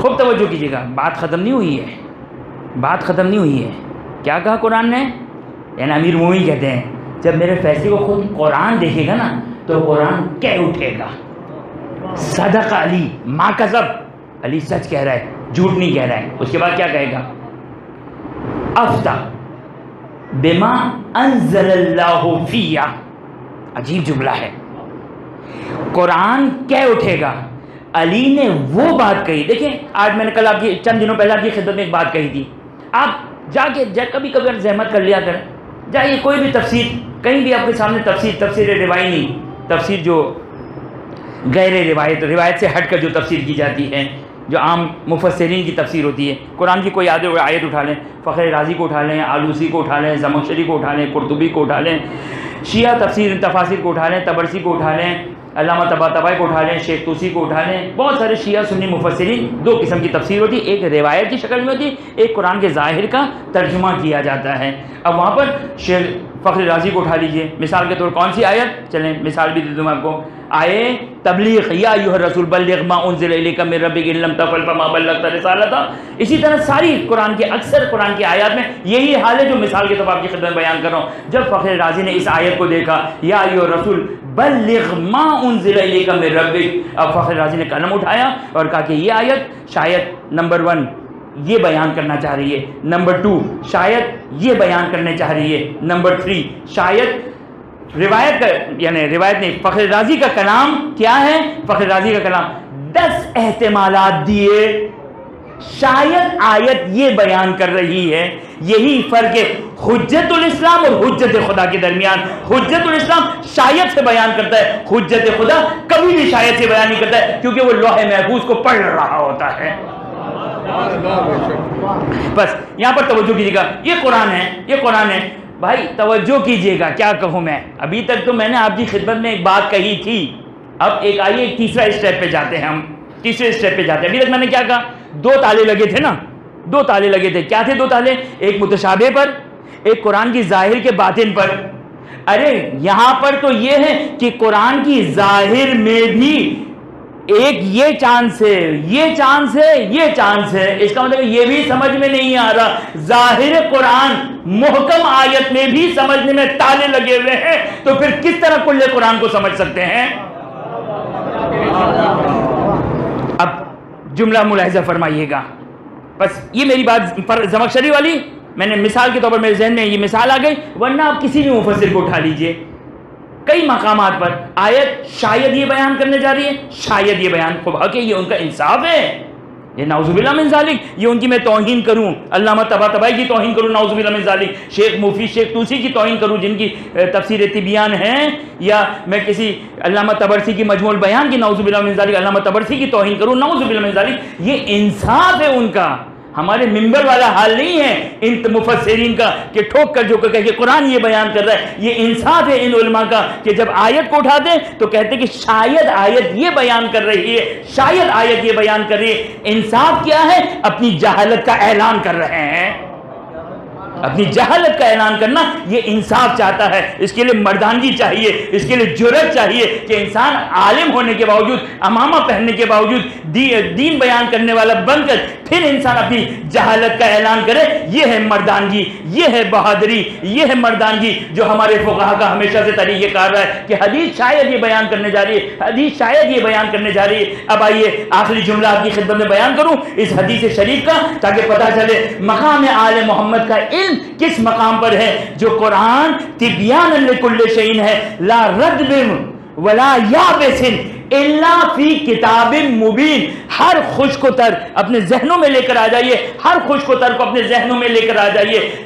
खूब तवज्जो कीजिएगा। बात ख़त्म नहीं हुई है। बात ख़त्म नहीं हुई है। क्या कहा कुरान ने? यानी अमीर मोमी कहते हैं, जब मेरे फैसले को खुद कुरान देखेगा ना तो कुरान कह उठेगा। सदक अली, माँ का सब अली सच कह रहा है, झूठ नहीं कह रहा है। उसके बाद क्या कहेगा? अफ्ता, बेमा अनजल्लाहु फिया। अजीब जुमला है। कुरान कह उठेगा, अली ने वो बात कही। देखिए आज मैंने कल आपकी, चंद दिनों पहले आपकी खिदमत में एक बात कही थी। आप जाके, जा कभी कभी जहमत कर लिया करें। जाइए, कोई भी तफसीर, कहीं भी आपके सामने तफसीर तफसीर रिवाई नहीं। तफसीर जो गैर रिवायत रिवायत से हट कर जो तफसीर की जाती है, जो आम मुफसरीन की तफसीर होती है। कुरान की कोई आयत आयत उठा लें, फ़खर राज़ी को उठा लें, आलूसी को उठा लें जमकशरी को उठा लें कुर्तुबी को उठा लें, शिया तफसीर, तफासिर को उठा लें, तबरसी को उठा लें, अल्लामा तबा तबाई को उठा लें, शेख तूसी को उठा लें, बहुत सारे शिया, सुन्नी मुफसरीन दो किस्म की तफसीर होती है एक रिवायत की शक्ल में होती है एक कुरान के ज़ाहिर का तर्जुमा किया जाता है। अब वहाँ पर शेख फ़ख्र राज़ी को उठा लीजिए। मिसाल के तौर कौन सी आयत? चलें, मिसाल भी दे दूँ मैं आपको। आए, तबलीग, या यूह रसूल, बल्लिग मा उनज़िल इलैका मिन रब्बिक इन लम तफअल फमा बल्लगता रिसालता। इसी तरह सारी कुरान के, अक्सर कुरान की आयत में यही हाल है जो मिसाल के तौर पर आपकी खिदमत बयान कर रहा हूँ। जब फ़ख्र राज़ी ने इस आयत को देखा, या यूह रसूल, बल्लिग मा उनज़िल इलैका मिन रब्बिक, अब फ़ख्र राज़ी ने कलम उठाया और कहा कि ये आयत शायद नंबर वन ये बयान करना चाह रही है, नंबर टू शायद ये बयान करने चाह रही है, नंबर थ्री शायद रिवायत यानी रिवायत नहीं, फ़ख्र राज़ी का कलाम क्या है? फ़ख्र राज़ी का कलाम, दस एहतमाल दिए, शायद आयत ये बयान कर रही है, यही फ़र्क है, हुज्जतुल इस्लाम और हुज्जत खुदा के दरमियान, हुज्जतुल इस्लाम शायद से बयान करता है, हुज्जत खुदा कभी भी शायद से बयान नहीं करता है, क्योंकि वो लोहे महफूज को पढ़ रहा होता है। बस, यहाँ पर तवज्जो कीजिएगा, ये कुरान है, ये कुरान है भाई, तवज्जो कीजिएगा, क्या कहूँ मैं? अभी तक तो मैंने आपकी खिदमत में एक बात कही थी। अब एक आइए, एक तीसरा स्टेप पे जाते हैं हम। तीसरे स्टेप पे जाते हैं। अभी तक मैंने क्या कहा? दो ताले लगे थे ना? दो ताले लगे थे। क्या थे दो ताले? एक मुतशाबे पर, एक कुरान की ज़ाहिर के बातिन पर। अरे, यहाँ पर तो ये है कि कुरान की ज़ाहिर में भी एक ये चांस है, ये चांस है, ये चांस है। इसका मतलब ये भी समझ में नहीं आ रहा। ज़ाहिर कुरान मुहकम आयत में भी समझने में ताले लगे हुए हैं। तो फिर किस तरह कुल्ले कुरान को समझ सकते हैं? अब जुमला मुलाहिजा फरमाइएगा। बस ये मेरी बात जमकशरी वाली, मैंने मिसाल के तौर पर मेरे जहन में ये मिसाल आ गई, वरना आप किसी भी मुफसर को उठा लीजिए। कई मकाम पर आयत शायद ये बयान करने जा रही है, शायद ये बयान खुबा के ये उनका इंसाफ है। ये नाउजुबिल्ला ये उनकी मैं तोहिन करूँ अल्लामा तबा तबाई की तोहिन करूँ नाउजुबिल्ला शेख मुफी, शेख तुलसी की तोहिन करूँ, जिनकी तफसीर तिबियान है, या मैं किसी अल्लामा तबरसी की मजमूल बयान की नाउजुबिल्ला तबरसी की तोहिन करूँ नाउजुबिल्ला ये इंसाफ है उनका। हमारे मिंबर वाला हाल नहीं है इन मुफसरीन का कि ठोक कर जो कह के कुरान ये बयान कर रहा है। ये इंसाफ है इन उलमा का कि जब आयत को उठाते दें तो कहते कि शायद आयत ये बयान कर रही है, शायद आयत ये बयान कर रही है। इंसाफ क्या है? अपनी जहालत का ऐलान कर रहे हैं। अपनी जहालत का ऐलान करना ये इंसाफ चाहता है। इसके लिए मर्दानगी चाहिए इसके लिए जुरत चाहिए कि इंसान आलिम होने के बावजूद अमामा पहनने के बावजूद दी, दीन बयान करने वाला बनकर फिर इंसान अपनी जहालत का ऐलान करे। ये है मर्दानगी ये है बहादुरी ये है मर्दानगी जो हमारे फुकाहा का हमेशा से तरीके कार रहा है कि हदीस शायद ये बयान करने जा रही है हदीस शायद ये बयान करने जा रही है। अब आइए आखिरी जुमला आपकी खिदमत में बयान करूँ इस हदीस शरीफ का ताकि पता चले मकाम आल मोहम्मद का इल्म किस मकाम पर है? जो कुरान तिबियान शहीन है। ला रद वला या बेसिन इल्ला फ़ी किताब मुबीन। हर खुश को तर अपने जहनों में लेकर आ जाइए। हर खुश को तर को अपने जहनों में लेकर आ जाइए।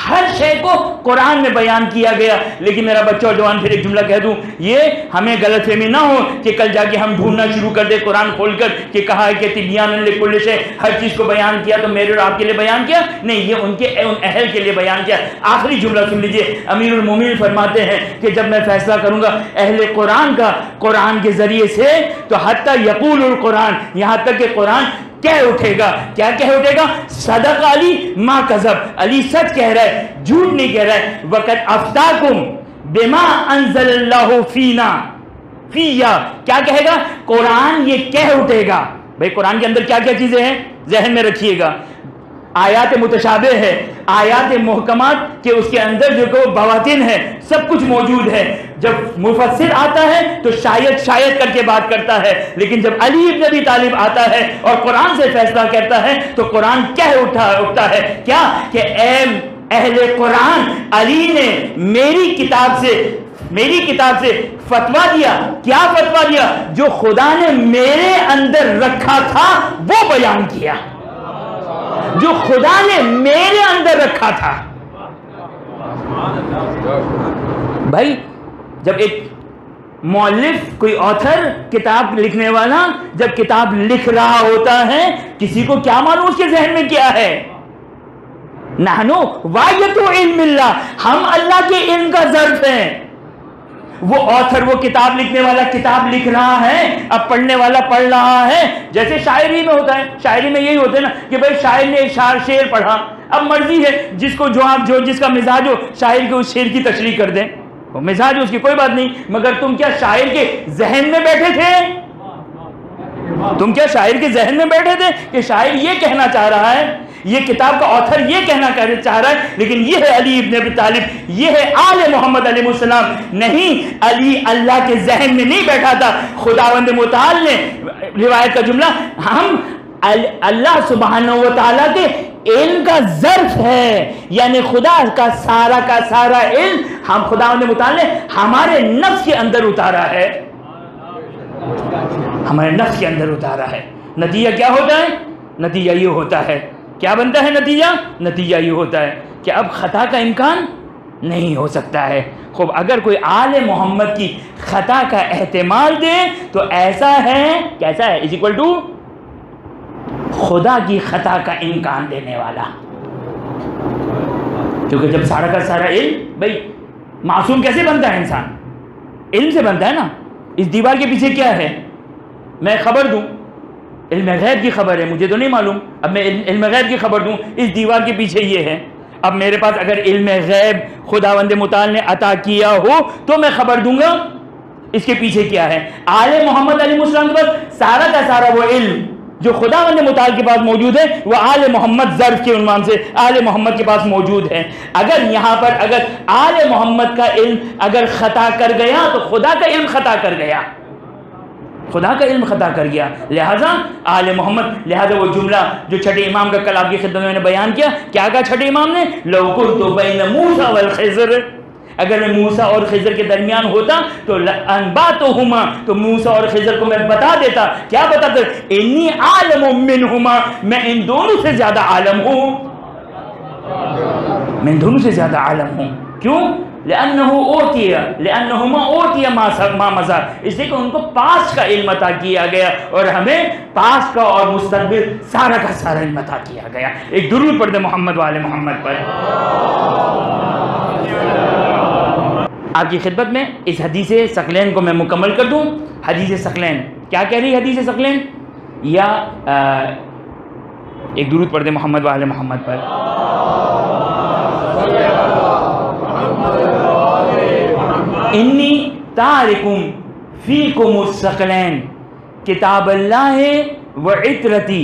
हर शय को कुरान में बयान किया गया। लेकिन मेरा बच्चा और जवान, फिर एक जुमला कह दूँ, ये हमें गलत फहमी ना हो कि कल जाके हम ढूंढना शुरू कर दे कुरान खोलकर कि कहा है कि तिबियान लिकुल शय हर चीज़ को बयान किया तो मेरे और आपके लिए बयान किया? नहीं, ये उनके उन अहल के लिए बयान किया। आखिरी जुमला सुन लीजिए। अमीर मोमिन फरमाते हैं कि जब मैं फैसला करूँगा अहल कुरान का, कुरान के ज़रिए से तो हत्या यकूल कुरान, यहाँ तक कि कुरान कह उठेगा। क्या कह उठेगा? सदक अली मा कजब। अली सच कह रहा है, झूठ नहीं कह रहा है। वक़्त अफ्ताकुम बेमा अनजल्लाफीना फिया। क्या कहेगा? कुरान ये कह उठेगा। भाई, कुरान के अंदर क्या क्या चीज़ें हैं? जहन में रखिएगा। आयात मुतशाबे है, आयात महकमात के उसके अंदर जो को बवातिन है, सब कुछ मौजूद है। जब मुफसर आता है तो शायद शायद करके बात करता है, लेकिन जब अली इब्न अबी तालिब आता है और कुरान से फैसला करता है तो कुरान कह उठा, उठता है? क्या? कि अहले कुरान, अली ने मेरी किताब से, मेरी किताब से फतवा दिया। क्या फतवा दिया? जो खुदा ने मेरे अंदर रखा था, वो बयान किया। जो खुदा ने मेरे अंदर रखा था। भाई, जब एक मौलिफ कोई ऑथर किताब लिखने वाला, जब किताब लिख रहा होता है, किसी को क्या मालूम उसके जहन में क्या है? नानो वायतो इल्म हम अल्लाह के इल्म का जर्फ हैं। वो ऑथर वो किताब लिखने वाला किताब लिख रहा है, अब पढ़ने वाला पढ़ रहा है। जैसे शायरी में होता है, शायरी में यही होता है ना कि भाई शायर ने शार शेर पढ़ा। अब मर्ज़ी है, जिसको जो आप जो, जिसका मिजाज हो, शायर के उस शेर की तशरी कर दें। वो मिजाज उसकी, कोई बात नहीं, मगर तुम क्या शायर के जहन में बैठे थे? तुम क्या शायर के जहन में बैठे थे कि शायर ये कहना चाह रहा है ये किताब का ऑथर ये कहना चाह रहा है, लेकिन ये है अली इब्न अबी तालिब, ये है आल मोहम्मद अलैहिस्सलाम नहीं, अली अल्लाह के जहन में नहीं बैठा था। खुदावंद मुताल ने रिवायत का जुमला, हम अल्लाह सुबहान तआला के इल्म का जर्फ है। यानी खुदा का सारा का सारा इल्म हम खुदा मुताल ने हमारे नफ्स के अंदर उतारा है। हमारे नफ्स के अंदर उतारा है। नतीजा क्या होता है? नतीजा ये होता है क्या बनता है नतीजा? नतीजा ये होता है कि अब ख़ता का इम्कान नहीं हो सकता है। खूब, अगर कोई आल मोहम्मद की ख़ता का एहतमाल दे तो ऐसा है, कैसा है? इज़ इक्वल टू खुदा की ख़ता का इम्कान देने वाला। क्योंकि जब सारा का सारा इल्म, भाई, मासूम कैसे बनता है इंसान? इल्म से बनता है ना? इस दीवार के पीछे क्या है? मैं खबर दूँ। इल्म गैब की खबर है, मुझे तो नहीं मालूम। अब मैं इल्म गैब की खबर दूँ, इस दीवार के पीछे ये है। अब मेरे पास अगर इल्म गैब खुदावंद मुताल ने अता किया हो तो मैं खबर दूँगा, इसके पीछे क्या है। आले मोहम्मद अली मुस्लिम के पास सारा का सारा वो इल्म, जो खुदावंद मुताल के पास मौजूद है वह आल मोहम्मद जर्फ के उन्मान से आल मोहम्मद के पास मौजूद है। अगर यहाँ पर अगर आल मोहम्मद का इल्म अगर ख़ता कर गया तो खुदा का इल्म ख़ता कर गया। खुदा का इल्म ख़ता कर गया। लिहाजा आल मोहम्मद, लिहाजा वो जुमला जो छठे इमाम का कल आपकी खिदमत में मैंने बयान किया, क्या कहा छठे इमाम ने? लौकुर तो बैन मूसा वल खिजर। अगर मैं मूसा और खिजर के दरमियान होता तो अनबा तो हुमा तो मूसा और खिजर को मैं बता देता। क्या बताता इन्नी आलम मिन हुमा मैं इन दोनों से ज़्यादा आलम हूँ। मैं इन दोनों से ज़्यादा आलम हूँ। क्यों? लन्नहु ओतिया लन्नहुमा ओतिया मा स- मा मज़ा इसलिए कि उनको पास का इल्म अता किया गया और हमें पास का और मुस्तकबिल सारा का सारा इल्म अता किया गया एक दुरूद पढ़ दे मोहम्मद वाले मोहम्मद पर आपकी खिदमत में इस हदीस सकलैन को मैं मुकम्मल कर दूँ हदीस सकलैन क्या कह रही है हदीस सकलैन या आ, एक दुरूद पढ़ दे मोहम्मद वाले मोहम्मद पर इन्नी तारिकुम फ़ी कुमुसकलैन किताब अल्लाह व इतरती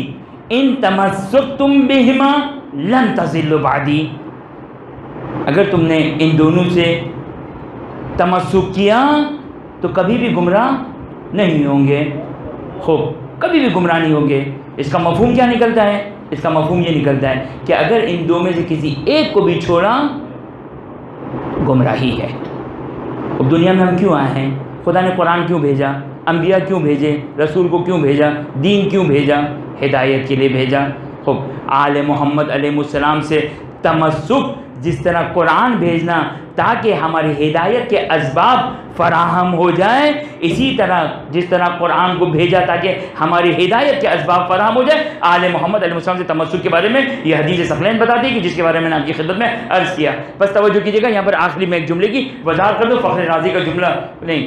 इन तमस्सुक तुम बिहिमा लन तजिल्लु बादी अगर तुमने इन दोनों से तमस्सुक किया तो कभी भी गुमराह नहीं होंगे खूब कभी भी गुमराह नहीं होंगे इसका मफहूम क्या निकलता है इसका मफहूम ये निकलता है कि अगर इन दो में से किसी एक को भी छोड़ा गुमराही है अब दुनिया में हम क्यों आए हैं? खुदा ने कुरान क्यों भेजा? अम्बिया क्यों भेजे? रसूल को क्यों भेजा? दीन क्यों भेजा? हिदायत के लिए भेजा। खूब, आल मोहम्मद अलैहिस्सलाम से तमस्सुक जिस तरह कुरान भेजना ताकि हमारी हिदायत के असबाब फराहम हो जाए, इसी तरह जिस तरह कुरान को भेजा ताकि हमारी हिदायत के असबाब फराहम हो जाए, आल मोहम्मद अलैहिस्सलाम से तमस्सुक के बारे में यह हदीस सखलैन बताती है कि जिसके बारे में मैंने आपकी खिदमत में अर्ज़ किया। बस तवज्जो कीजिएगा, यहाँ पर आखिरी में एक जुमले की वजाहत कर दो। फ़खर राज़ी का जुमला, नहीं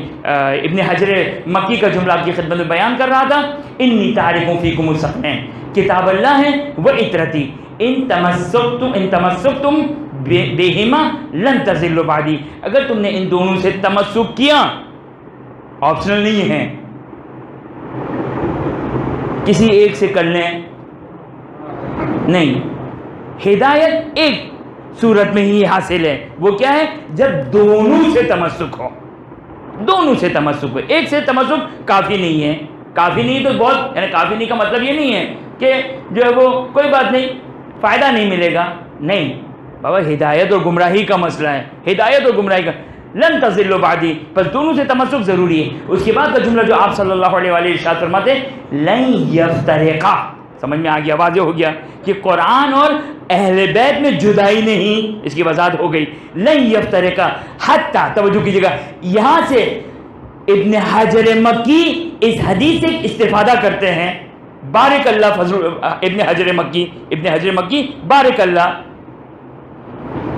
इब्ने हजर मक्की का जुमला आपकी खिदमत में बयान कर रहा था। इन्नी तारीफ़ों फ़ी कुमुल सखलैन किताब अल्लाह है, वह इतरती। इन तमस्सुक तुम इन तमस्सुक तुम बेहिमा लन तजिल्लु बादी। अगर तुमने इन दोनों से तमस्सुक किया ऑप्शनल नहीं है। किसी एक से कर लें। नहीं। हिदायत एक सूरत में ही हासिल है। वो क्या है? जब दोनों से तमस्सुक हो। दोनों से तमस्सुक हो। एक से तमस्सुक काफ़ी नहीं है। काफ़ी नहीं तो बहुत, यानी काफ़ी नहीं का मतलब ये नहीं है कि जो है वो कोई बात नहीं। फ़ायदा नहीं मिलेगा। नहीं। बाबा, हिदायत और गुमराही का मसला है। हिदायत और गुमराही का लन तजिल्लो बादी बस दोनों से तमस्सुक ज़रूरी है। उसके बाद का जुमला जो आप सल्लल्लाहु अलैहि इरशाद फरमाते लन समझ में आ गया वाजे हो गया कि कुरान और अहल बैत में जुदाई नहीं, इसकी वजाहत हो गई। लन यफ्तरिका, हत्ता, तवज्जो कीजिएगा। यहाँ से इब्न हजर मक्की इस हदीस से इस्तेफादा करते हैं। बारिक अल्लाह फजल इब्न हजर मक्की, इब्न हजर मक्की बारिक अल्लाह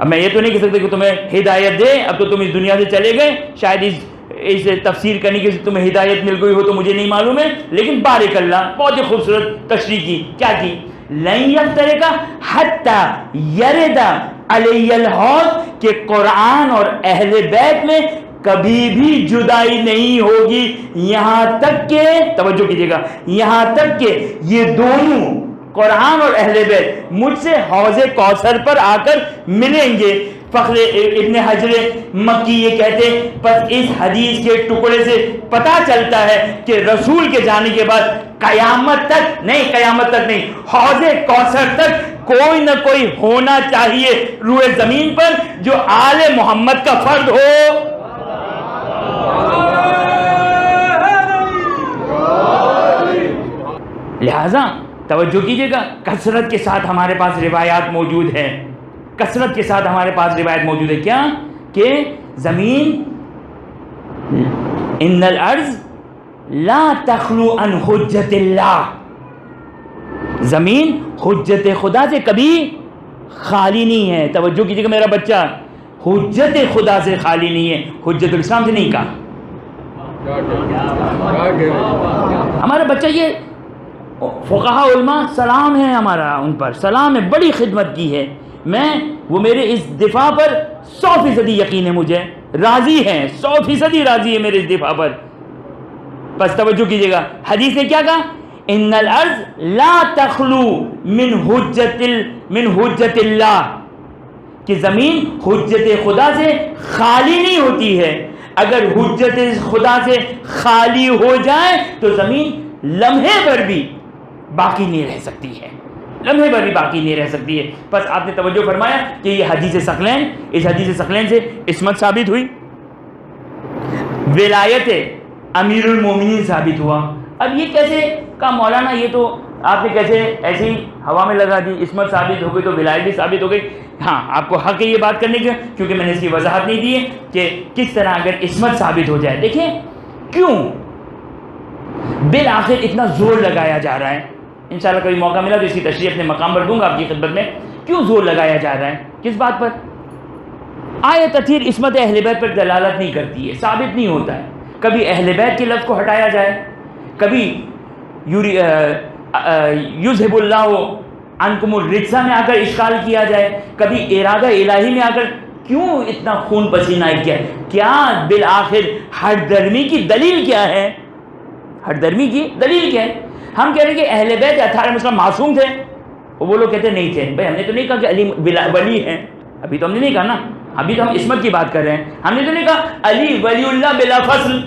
अब मैं ये तो नहीं कह सकता कि तुम्हें हिदायत दे, अब तो तुम इस दुनिया से चले गए, शायद इस इस तफसीर करने की तुम्हें हिदायत मिल गई हो तो मुझे नहीं मालूम है, लेकिन बारिक अल्लाह बहुत ही खूबसूरत तशरी की, क्या की? लैन तरह का हत्ता यरदा अलैयल हौज के कुरान और अहले बैत में कभी भी जुदाई नहीं होगी। यहाँ तक के, तवज्जो कीजिएगा, यहाँ तक के ये दोनों कुरान और अहले बैत मुझसे हौज कौसर पर आकर मिलेंगे। फखर इब्न हजर मक्की ये कहते पर इस हदीस के टुकड़े से पता चलता है कि रसूल के जाने के बाद कयामत तक, नहीं, कयामत तक नहीं, हौज कौसर तक कोई ना कोई होना चाहिए। रूए ज़मीन पर जो आले मोहम्मद का फर्द हो। लिहाजा तवज्जो कीजिएगा, कसरत के साथ हमारे पास रिवायात मौजूद है। कसरत के साथ हमारे पास रिवायत मौजूद है। क्या? कि ज़मीन, इन्नल अर्ज़, ला तखलू अन हुज्जतिल्लाह। ज़मीन हुज्जत खुदा से कभी खाली नहीं है। तवज्जो कीजिएगा मेरा बच्चा। हुज्जत खुदा से खाली नहीं है। हुज्जतुल इस्लाम से नहीं कहा? हमारा बच्चा ये उलमा सलाम है हमारा, उन पर। सलाम है बड़ी खिदमत की है। मैं, वो मेरे इस दिफा पर सौ फ़ीसदी यकीन है मुझे। राज़ी है, सौ फ़ीसदी राज़ी है मेरे इस दिफा पर। बस तवज्जो कीजिएगा। हदीस ने क्या कहा? इन्नल अर्ज़ ला तखलू मिन हुज्जतिल, मिन हुज्जतिल्लाह। कि ज़मीन हुज्जत खुदा से खाली नहीं होती है। अगर हुज्जत खुदा से खाली हो जाए तो ज़मीन लम्हे पर भी बाकी नहीं रह सकती है। लम्हे पर भी बाकी नहीं रह सकती है। बस आपने तवज्जो फरमाया कि ये हदीस सकलैन, इस हदीस सकलैन से इसमत साबित हुई। विलायत अमीरुल मोमिनीन साबित हुआ। अब ये कैसे, का मौलाना ये तो आपने कैसे ऐसे हवा में लगा दी, इसमत साबित हो गई तो विलायत भी साबित हो गई। हाँ आपको हक है ये बात करने का, क्योंकि मैंने इसकी वजाहत नहीं दी है कि किस तरह अगर इसमत साबित हो जाए। देखिए, क्यों बिल आखिर इतना ज़ोर लगाया जा रहा है? इंशाल्लाह कभी मौका मिला तो इसकी तशरी अपने मकाम पर दूँगा आपकी खिदमत में। क्यों ज़ोर लगाया जा रहा है? किस बात पर? आयत अथीर इसमत अहल बैत पर दलालत नहीं करती है, साबित नहीं होता है। कभी अहल बैत के लफ्ज़ को हटाया जाए, कभी यूरी युजहबुल्ला अनकुमुल रिक्सा में आकर इश्काल किया जाए। कभी इरादा इलाही में आकर क्यों इतना खून पसीना किया? क्या बिल आखिर हर दर्मी की दलील क्या है? हर दर्मी की दलील क्या है? हम कह रहे हैं कि अहल बैत अठारह मुस्लिम मासूम थे। वो लोग कहते नहीं थे। भाई, हमने तो नहीं कहा कि अली वली हैं। अभी तो हमने नहीं कहा ना। अभी तो हम इसमत की बात कर रहे हैं। हमने तो नहीं कहा अली वलीउल्ला बिला फ़सल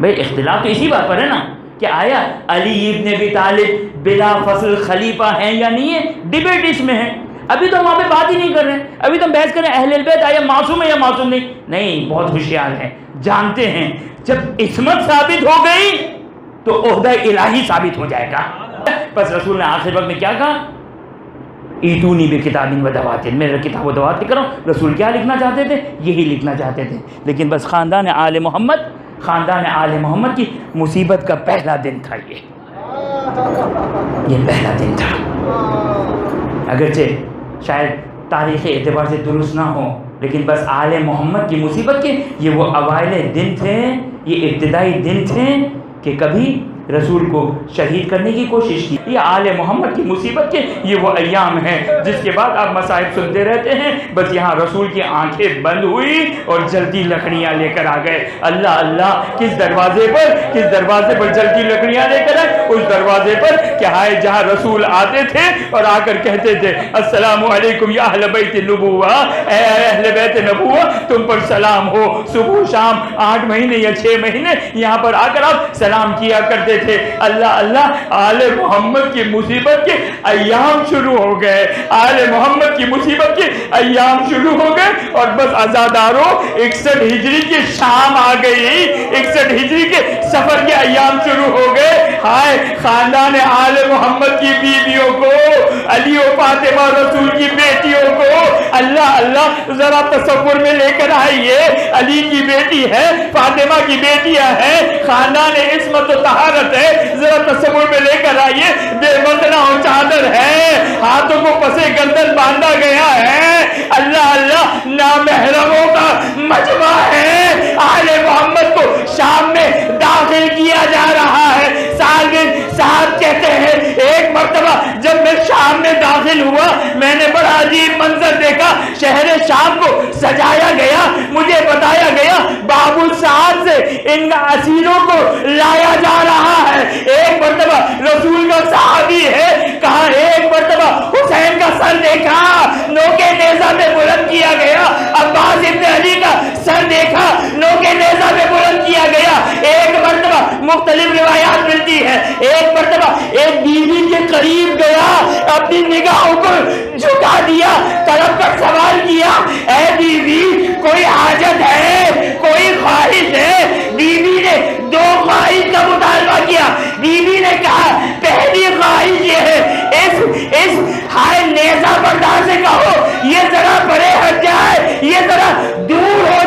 भाई, इख्तिलाफ तो इसी बात पर है ना। कि आया? अली इब्न भी तालिब बिला फ़सल खलीफा हैं या नहीं है? डिबेट इसमें है। अभी तो हम वहाँ पे बात ही नहीं कर रहे हैं। अभी तो हम बहस कर रहे हैं, अहल बैत आया मासूम है या मासूम नहीं? नहीं, बहुत होशियार है, जानते हैं। जब इसमत साबित हो गई तो ओहदा इलाही साबित हो जाएगा। बस रसूल ने आखिर वक्त में क्या कहा? ईटूनी भी किताबिन व दवात मेरे किताब दवात लिख रहा हूँ रसूल क्या लिखना चाहते थे? यही लिखना चाहते थे। लेकिन बस ख़ानदान आल मोहम्मद। ख़ानदान आल मोहम्मद की मुसीबत का पहला दिन था ये। ये पहला दिन था। अगरचे शायद तारीख़ एतबार से दुरुस्त ना हो, लेकिन बस आल मोहम्मद की मुसीबत के ये वो अवायल दिन थे, ये इब्तदाई दिन थे कि कभी रसूल को शहीद करने की कोशिश की। ये आल मोहम्मद की मुसीबत के ये वो अयाम हैं, जिसके बाद आप मसाइब सुनते रहते हैं। बस यहाँ रसूल की आँखें बंद हुई और जल्दी लकड़ियाँ लेकर आ गए। अल्लाह अल्लाह, किस दरवाजे पर, किस दरवाजे पर जल्दी लकड़ियाँ लेकर आए? उस दरवाजे पर क्या है, जहाँ रसूल आते थे और आकर कहते थे असलकुम तुम पर सलाम हो। सुबह शाम आठ महीने या छः महीने यहाँ पर आकर आप सलाम किया करते थे। अल्लाह अल्लाह, आल मोहम्मद की मुसीबत के अयाम शुरू हो गए। आल मोहम्मद की मुसीबत के अयाम शुरू हो गए और बस आज़ादारों, इकसठ हिजरी की शाम आ गई। इकसठ हिजरी के सफ़र के अयाम शुरू हो गए। हाय, खानदान आल मोहम्मद की बीवियों को अली फातिमा रसूल की बेटियों को। अल्लाह अल्लाह, जरा तस्वुर में लेकर आइए। अली की बेटी है, फातिमा की बेटियाँ हैं। खानदान इसमत तहारत औरत है, जरा तस्वुर में लेकर आइए। बेबदना और चादर है। हाथों को पसे गर्दन बांधा गया है। अल्लाह अल्लाह ना महरमों का मजमा है। आले मोहम्मद को शाम में दाखिल किया जा रहा है। सालविन साहब कहते हैं, एक मरतबा, जब मैं शाम में दाखिल हुआ, मैंने बड़ा अजीब मंजर देखा, शहर शाम को सजाया गया, मुझे बताया गया बाबुल साहब से इन असीरों को लाया जा रहा है। एक मरतबा, रसूल का साहबी है कहा, एक मरतबा, हुसैन का सर देखा, नोके नेजा मुख्तलिफ़ रिवायात मिलती है। एक मरतबा, एक बीवी के करीब गया, अपनी निगाहों को झुका दिया, तरफ़ पर सवाल किया ए बीवी, कोई हाजत है? कोई ख्वाहिश है? बीवी ने दो ख्वाहिश का मुतालबा किया। बीवी ने कहा, पहली ख्वाहिश ये है, इस इस हाय नेजा बर्दार से कहो, ये जरा बड़े हट जाए, ये जरा दूर हो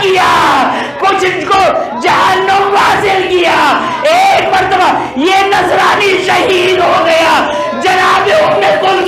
किया। कुछ इनको जहनुम हासिल किया। एक मरतबा, ये नजरानी शहीद हो गया। जनाबे उम्मे कुल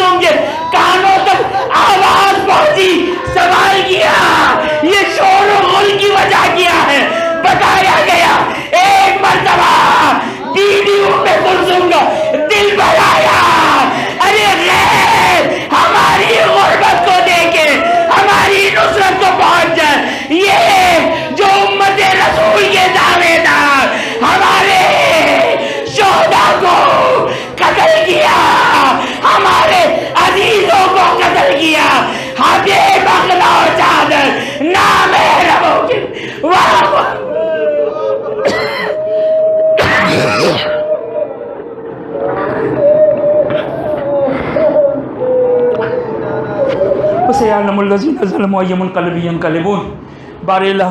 बारेला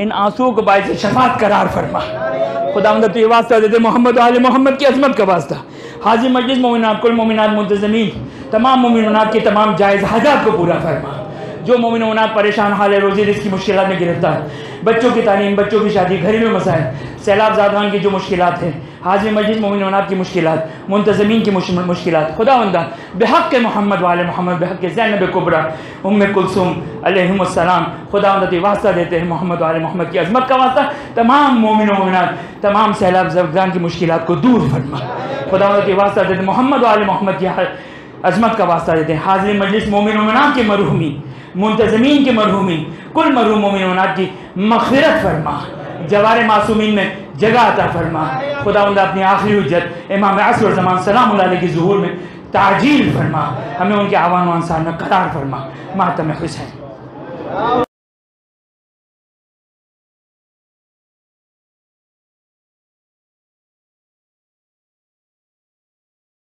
इन आंसुओं को बायस शफात करार फरमा खुदा तो ये वास्ता देते मोहम्मद आल मोहम्मद की अजमत का वास्ता हाजी मजलिस मोमिनात कुल मोमिनात मुंतजमीन तमाम मोमिनात की तमाम जायज़ हाजात को पूरा फरमा जो मोमिनात परेशान हाल रोज़ी की मुश्किल में गिरफ़्तार बच्चों की तालीम बच्चों की शादी घरेलू मसाइल सैलाब जादवान की जो मुश्किल हैं हाजिर मजिद मोमिनात की मुश्किल मुंतजमीन की मुश्किल खुदा वंदा बेहक मोहम्मद वाले मोहम्मद बेहक जैनब कुबरा उम कुलसुम अलैहिस्सलाम खुदा वंदा वास्ता देते हैं मोहम्मद वाले मोहम्मद की अजमत का वास्ता तमाम मोमिन मोमिनात तमाम सैलाब जबदान की मुश्किल को दूर फरमा खुदा वंदा वास्ता देते मोहम्मद वाले मोहम्मद की अजमत का वास्ता देते हैं हाजिर मजलिस मोमिन मोमिनात के मरहूमी मुंतजमीन के मरहूमी कुल मरहूम मोमिनात की मगफरत फरमा जवार मासूमिन में जगह अता फरमा खुदा अपनी आखिरी उज्जत इमाम असर जमान सलाम की जहूर में ताजील फरमा हमें उनके आवान वानसार में करार फरमा मातम हुसैन